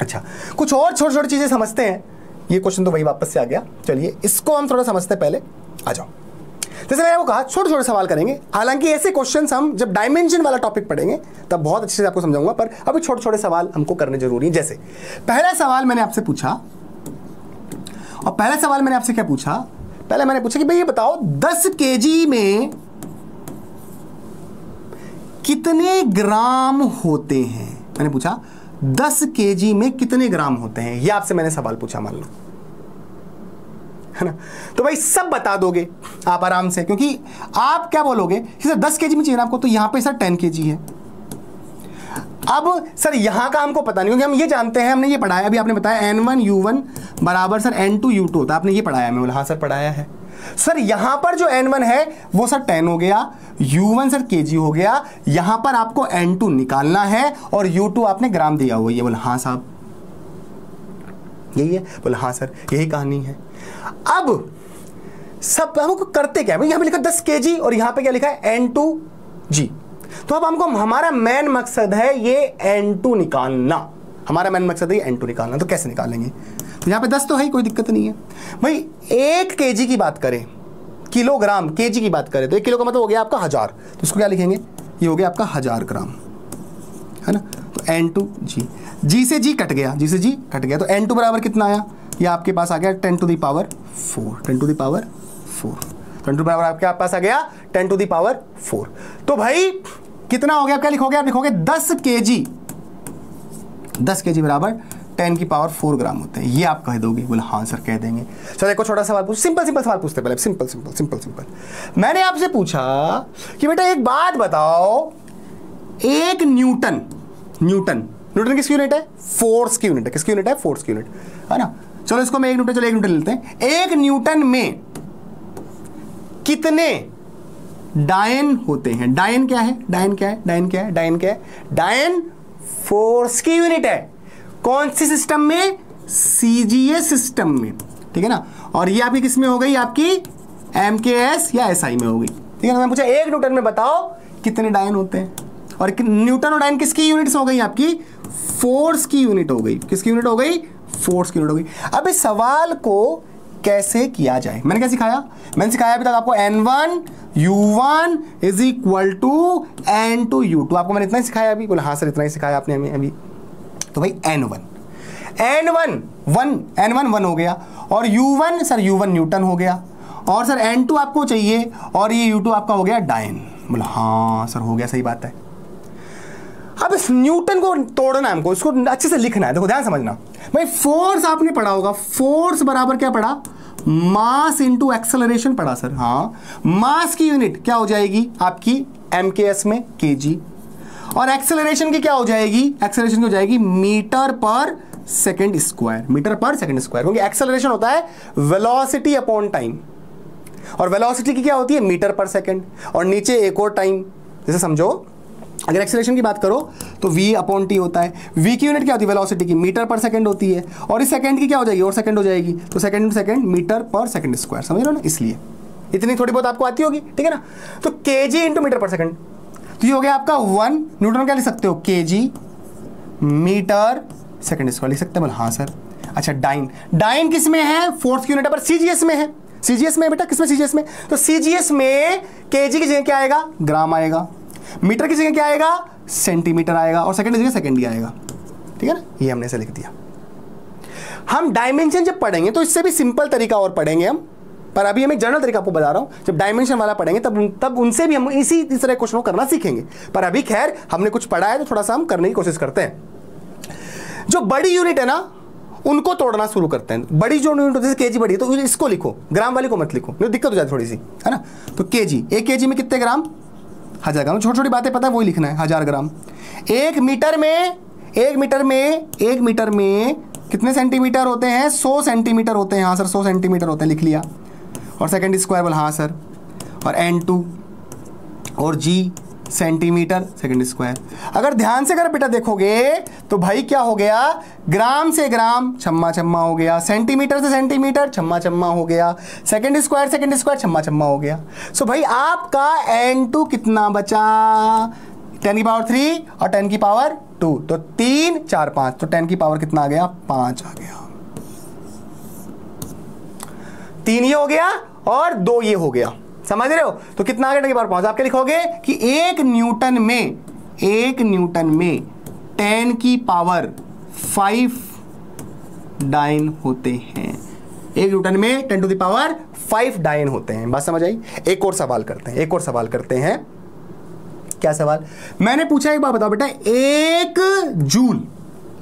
अच्छा कुछ और छोटी छोटी चीज़ें समझते हैं। ये क्वेश्चन तो वही वापस से आ गया। चलिए, इसको हम थोड़ा समझते हैं पहले। आ जाओ। जैसे मैंने वो कहा छोटे छोटे सवाल करेंगे। हालाँकि ऐसे क्वेश्चन हम जब डायमेंशन वाला टॉपिक पढ़ेंगे, तब बहुत अच्छे से आपको समझाऊँगा, पर अभी छोटे छोटे सवाल हमको करने ज़रूरी है। जैसे, पहला सवाल मैंने आपसे पूछा, और पहला सवाल मैंने आपसे क्या पूछा? पहले मैंने पूछा कि भाई ये बताओ, दस के में कितने ग्राम होते हैं? मैंने पूछा, दस के में कितने ग्राम होते हैं? ये आपसे मैंने सवाल पूछा, मान लो। है ना? तो भाई सब बता दोगे आप आराम से, क्योंकि आप क्या बोलोगे? कि सर दस के जी में चाहिए आपको तो यहाँ पे सर टेन के है। अब सर यहाँ का हमको पता नहीं, क्योंकि हम ये जानते हैं, हमने ये पढ़ाया, अभी आपने बताया एन वन यू वन बराबर sir n two u two होता आपने ये पढ़ाया, मैं बोला हाँ सर पढ़ाया है। सर यहाँ पर जो एन वन है, वो सर टेन हो गया यू वन सर के जी हो गया, यहाँ पर आपको एन टू निकालना है, और यू टू आपने ग्राम दिया हुआ ये बोला हाँ साहब। यही है, बोला हाँ सर, यही कहानी है। अब सब हमको करते क्या है? यहाँ पे लिखा दस के जी और यहाँ पे क्या लिखा है? एन टू जी तो अब हमको, हमारा मेन मकसद है ये एन टू निकालना। हमारा मेन मकसद है एन टू निकालना तो कैसे निकालेंगे तो यहाँ पे दस तो है ही, कोई दिक्कत नहीं है। भाई, एक के जी की बात करें, किलोग्राम के जी की बात करें तो एक किलो का मतलब हो गया आपका हज़ार। तो इसको क्या लिखेंगे? ये हो गया आपका हज़ार ग्राम। है ना? तो एन टू जी जी से जी कट गया जी से जी कट गया। तो एन टू बराबर कितना आया? ये आपके पास आ गया ten to the power four. Ten to the power four. Ten to बराबर आपके पास आ गया टेन टू दावर फोर। तो भाई, कितना हो गया? आप क्या लिखोगे? आप लिखोगे दस के जी दस के जी बराबर टेन की पावर फोर ग्राम होते हैं। ये आप कह दोगे। बोले हाँ सर, कह देंगे। चलो एक छोटा सवाल पूछ। सिंपल सिंपल सवाल पूछते पहले। Simple simple simple simple. मैंने आपसे पूछा कि बेटा, एक बात बताओ। एक न्यूटन न्यूटन न्यूटन किसकी यूनिट है? फोर्स की यूनिट है। किसकी यूनिट है? फोर्स की यूनिट है ना? चलो इसको मैं एक न्यूटन चलो एक न्यूटन लेते हैं। एक न्यूटन में कितने डायन होते हैं? डायन क्या है? डायन क्या है? डायन क्या है? डायन क्या है? डायन फोर्स की यूनिट है। कौन सी सिस्टम में? सीजीएस सिस्टम में। ठीक है ना? और ये आपकी किसमें हो गई? आपकी एम के एस या एस आई में हो गई। ठीक है ना? मैं पूछा, एक न्यूटन में बताओ कितने डायन होते हैं? और न्यूटन और डायन किसकी यूनिट्स हो गई? आपकी फोर्स की यूनिट हो गई। किसकी यूनिट हो गई? फोर्स की यूनिट हो गई। अब इस सवाल को कैसे किया जाए? मैंने क्या सिखाया? मैंने सिखाया अभी तक आपको n one u one is equal to n two u two आपको मैंने इतना ही सिखाया अभी। बोला हाँ सर, इतना ही सिखाया आपने हमें अभी। तो भाई n one n one one n one one हो गया। और u one sir u one newton हो गया। और सर एन टू आपको चाहिए। और ये यू टू आपका हो गया डायन। बोला हाँ सर, हो गया, सही बात है। अब इस न्यूटन को तोड़ना है हमको, इसको अच्छे से लिखना है। देखो, ध्यान समझना। भाई फोर्स आपने पढ़ा होगा। फोर्स बराबर क्या पढ़ा? मास इंटू एक्सेलरेशन पढ़ा सर हाँ। मास की यूनिट क्या हो जाएगी? आपकी एम के एस में के जी और एक्सेलरेशन की क्या हो जाएगी? एक्सेलरेशन की हो जाएगी मीटर पर सेकेंड स्क्वायर मीटर पर सेकेंड स्क्वायर क्योंकि एक्सेलरेशन होता है वेलोसिटी अपॉन टाइम और वेलोसिटी की क्या होती है? मीटर पर सेकेंड और नीचे एक और टाइम जैसे समझो अगर एक्सेलरेशन की बात करो तो v अपॉन टी होता है। V की यूनिट क्या होती है? वेलोसिटी की। मीटर पर सेकंड होती है। और इस सेकंड की क्या हो जाएगी? और सेकंड हो जाएगी। तो सेकंड सेकंड मीटर पर सेकंड स्क्वायर समझ रहे हो ना? इसलिए। इतनी थोड़ी बहुत आपको आती होगी। ठीक है ना? तो के जी इंटू मीटर पर सेकंड तो ये हो गया आपका वन न्यूटन क्या लिख सकते हो? के जी मीटर सेकंड स्क्वायर लिख सकते हैं बोल। हाँ सर अच्छा डाइन डाइन किसमें है? फोर्थ यूनिट पर सीजीएस में है। सीजीएस में बेटा। किसमें सीजीएस में। तो सीजीएस में केजी की जगह क्या आएगा? ग्राम आएगा। मीटर की जगह क्या आएगा? सेंटीमीटर आएगा और सेकंड की जगह सेकंड ही आएगा। ठीक है ना? ये हमने ऐसे लिख दिया हम डायमेंशन जब पढ़ेंगे तो इससे भी सिंपल तरीका और पढ़ेंगे हम। पर अभी हम जनरल तरीका आपको बता रहा हूँ। जब डायमेंशन वाला पढ़ेंगे, तब तब उनसे भी हम इसी तरह क्वेश्चन को करना सीखेंगे। पर अभी खैर, हमने कुछ पढ़ा है तो थोड़ा सा हम करने की कोशिश करते हैं। जो बड़ी यूनिट है ना, उनको तोड़ना शुरू करते हैं। बड़ी जो यूनिट होती है के जी बड़ी तो इसको लिखो। ग्राम वाली को मत लिखो। दिक्कत हो जाती थोड़ी सी, है ना? तो के जी एक के जी में कितने ग्राम हज़ार ग्राम। छोटी छोटी बातें पता है, वही लिखना है, हज़ार ग्राम। एक मीटर में, एक मीटर में, एक मीटर में कितने सेंटीमीटर होते हैं? सौ सेंटीमीटर होते हैं। हाँ सर, सौ सेंटीमीटर होते हैं, लिख लिया। और सेकेंड स्क्वायर बोल हाँ सर। और एन टू और जी सेंटीमीटर, सेकंड स्क्वायर। अगर ध्यान से अगर बेटा देखोगे तो भाई क्या हो गया? ग्राम से ग्राम छम्मा छम्मा हो गया। सेंटीमीटर से सेंटीमीटर छम्मा छम्मा हो गया। सेकंड स्क्वायर सेकंड स्क्वायर छम्मा छम्मा हो गया। सो भाई आपका एन टू कितना बचा? टेन की पावर थ्री और टेन की पावर टू। तो तीन, चार, पाँच। तो टेन की पावर कितना आ गया? पाँच आ गया। तीन ये हो गया और दो ये हो गया। समझ रहे हो? तो कितना आगे की पावर पाँच आप क्या लिखोगे कि एक न्यूटन में, एक न्यूटन में टेन की पावर फाइव डाइन होते हैं। एक न्यूटन में ten to the power five dyne होते हैं। बात समझ आई? एक और सवाल करते हैं, एक और सवाल करते हैं। क्या सवाल? मैंने पूछा एक बार बताओ बेटा, एक जूल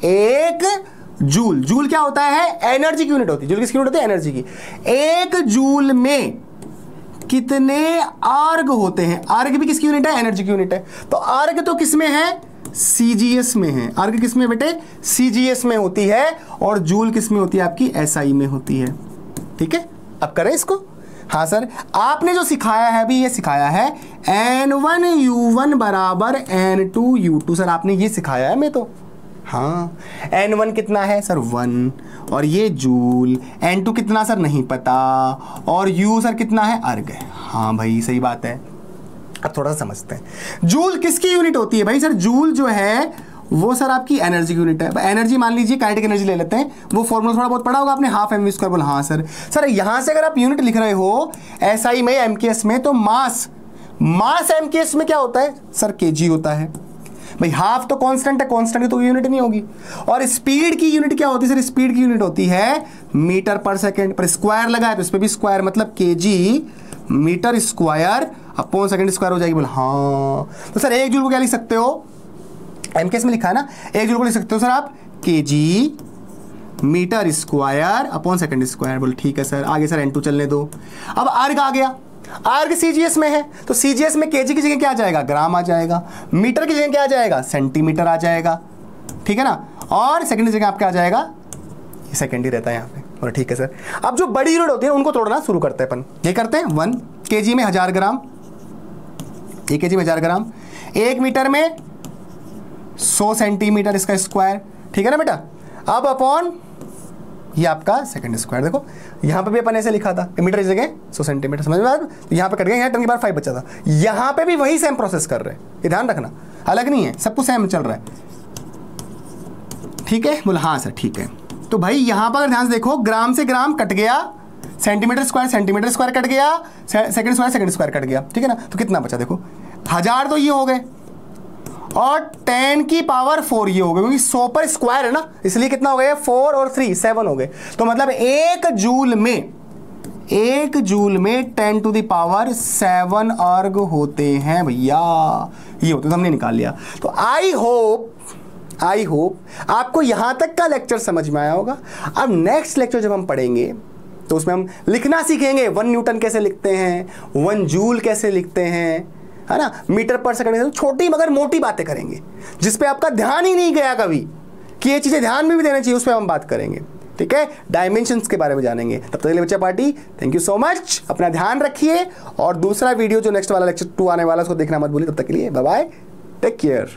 एक जूल जूल क्या होता है? एनर्जी की यूनिट होती है। जूल किसकी यूनिट होती है? एनर्जी की। एक जूल में कितने आर्ग होते हैं? आर्ग भी किसकी यूनिट है? एनर्जी की यूनिट है। तो आर्ग तो किसमें है? सीजीएस में है। आर्ग किसमें बेटे सीजीएस में होती है और जूल किसमें होती है? आपकी एसआई में होती है। ठीक है? अब करें इसको। हाँ सर। आपने जो सिखाया है, अभी ये सिखाया है एन वन यू वन बराबर n two u two sir, आपने ये सिखाया है मैं तो। हाँ। एन वन कितना है? सर वन और ये जूल एन टू कितना सर नहीं पता, और यू सर कितना है? अर्ग हाँ। भाई, सही बात है। अब थोड़ा समझते हैं। जूल किसकी यूनिट होती है भाई? सर, जूल जो है, वो सर आपकी एनर्जी की यूनिट है। एनर्जी मान लीजिए काइनेटिक एनर्जी ले लेते हैं। वो फॉर्मूला थोड़ा बहुत पढ़ा होगा आपने हाफ़ एम वी स्क्वायर बोला। हाँ सर। सर, यहाँ से अगर आप यूनिट लिख रहे हो एस आई में एम के एस में तो मास मास एम के एस में क्या होता है? सर के जी होता है। भाई हाफ़ तो कांस्टेंट है कांस्टेंट तो यूनिट नहीं होगी। और स्पीड की यूनिट क्या होती है? सर स्पीड की यूनिट होती है मीटर पर सेकेंड पर स्क्वायर लगा है तो इस पर भी स्क्वायर मतलब के metre square upon second square हो जाएगी। बोले हाँ। तो सर, एक जूल को क्या लिख सकते हो? एम केस में लिखा है ना? एक जूल को लिख सकते हो सर आप? K G metre square upon second square बोले, ठीक है सर। आगे सर एन टू चलने दो। अब अर्ग आ गया? आर्ग सीजीएस में है तो सीजीएस में केजी की जगह क्या आ जाएगा? ग्राम आ जाएगा। मीटर की जगह क्या आ जाएगा? सेंटीमीटर आ जाएगा। ठीक है ना? और सेकंड जगह आपका आ जाएगा। सेकंड ही रहता है यहाँ पे। और ठीक है सर अब जो बड़ी यूनिट होती है, उनको तोड़ना शुरू करते हैं अपन। ये करते हैं वन के में हज़ार ग्राम। एक के में हज़ार ग्राम। एक मीटर में सौ सेंटीमीटर इसका स्क्वायर ठीक है ना बेटा? अब अपॉन ये आपका सेकंड स्क्वायर देखो, यहाँ पे भी अपन ऐसे लिखा था मीटर जगह, सौ सेंटीमीटर समझ में तो यहाँ पे कट गया, यहाँ टेन की बार फाइव बचा था। यहाँ पे भी वही सेम प्रोसेस कर रहे हैं। ये ध्यान रखना, अलग नहीं है, सब कुछ सेम चल रहा है। ठीक है? बोला हाँ सर ठीक है। तो भाई, यहाँ पर ध्यान से देखो, ग्राम से ग्राम कट गया centimetre square centimetre square cut गया second square second square cut गया। ठीक है ना? तो कितना बचा, देखो? हज़ार तो ये हो गए। और टेन की पावर फोर ये हो गए क्योंकि सौ पर स्क्वायर है ना, इसलिए कितना हो गया? फोर और थ्री, सेवन हो गए। तो मतलब एक जूल में, एक जूल में टेन टू दावर सेवन अर्ग होते हैं भैया। ये होते तो हमने निकाल लिया। तो आई होप आई होप, आपको यहाँ तक का लेक्चर समझ में आया होगा। अब नेक्स्ट लेक्चर जब हम पढ़ेंगे तो उसमें हम लिखना सीखेंगे, वन न्यूटन कैसे लिखते हैं, वन जूल कैसे लिखते हैं। है ना? मीटर पर सेकंड छोटी मगर मोटी बातें करेंगे, जिस पे आपका ध्यान ही नहीं गया कभी, कि ये चीज़ें ध्यान में भी देना चाहिए, उस पर हम बात करेंगे। ठीक है? डायमेंशंस के बारे में जानेंगे। तब तक के लिए बच्चा party thank you so much अपना ध्यान रखिए और दूसरा वीडियो जो नेक्स्ट वाला लेक्चर टू आने वाला उसको देखना मत भूलिए। तब तक के लिए बाय टेक केयर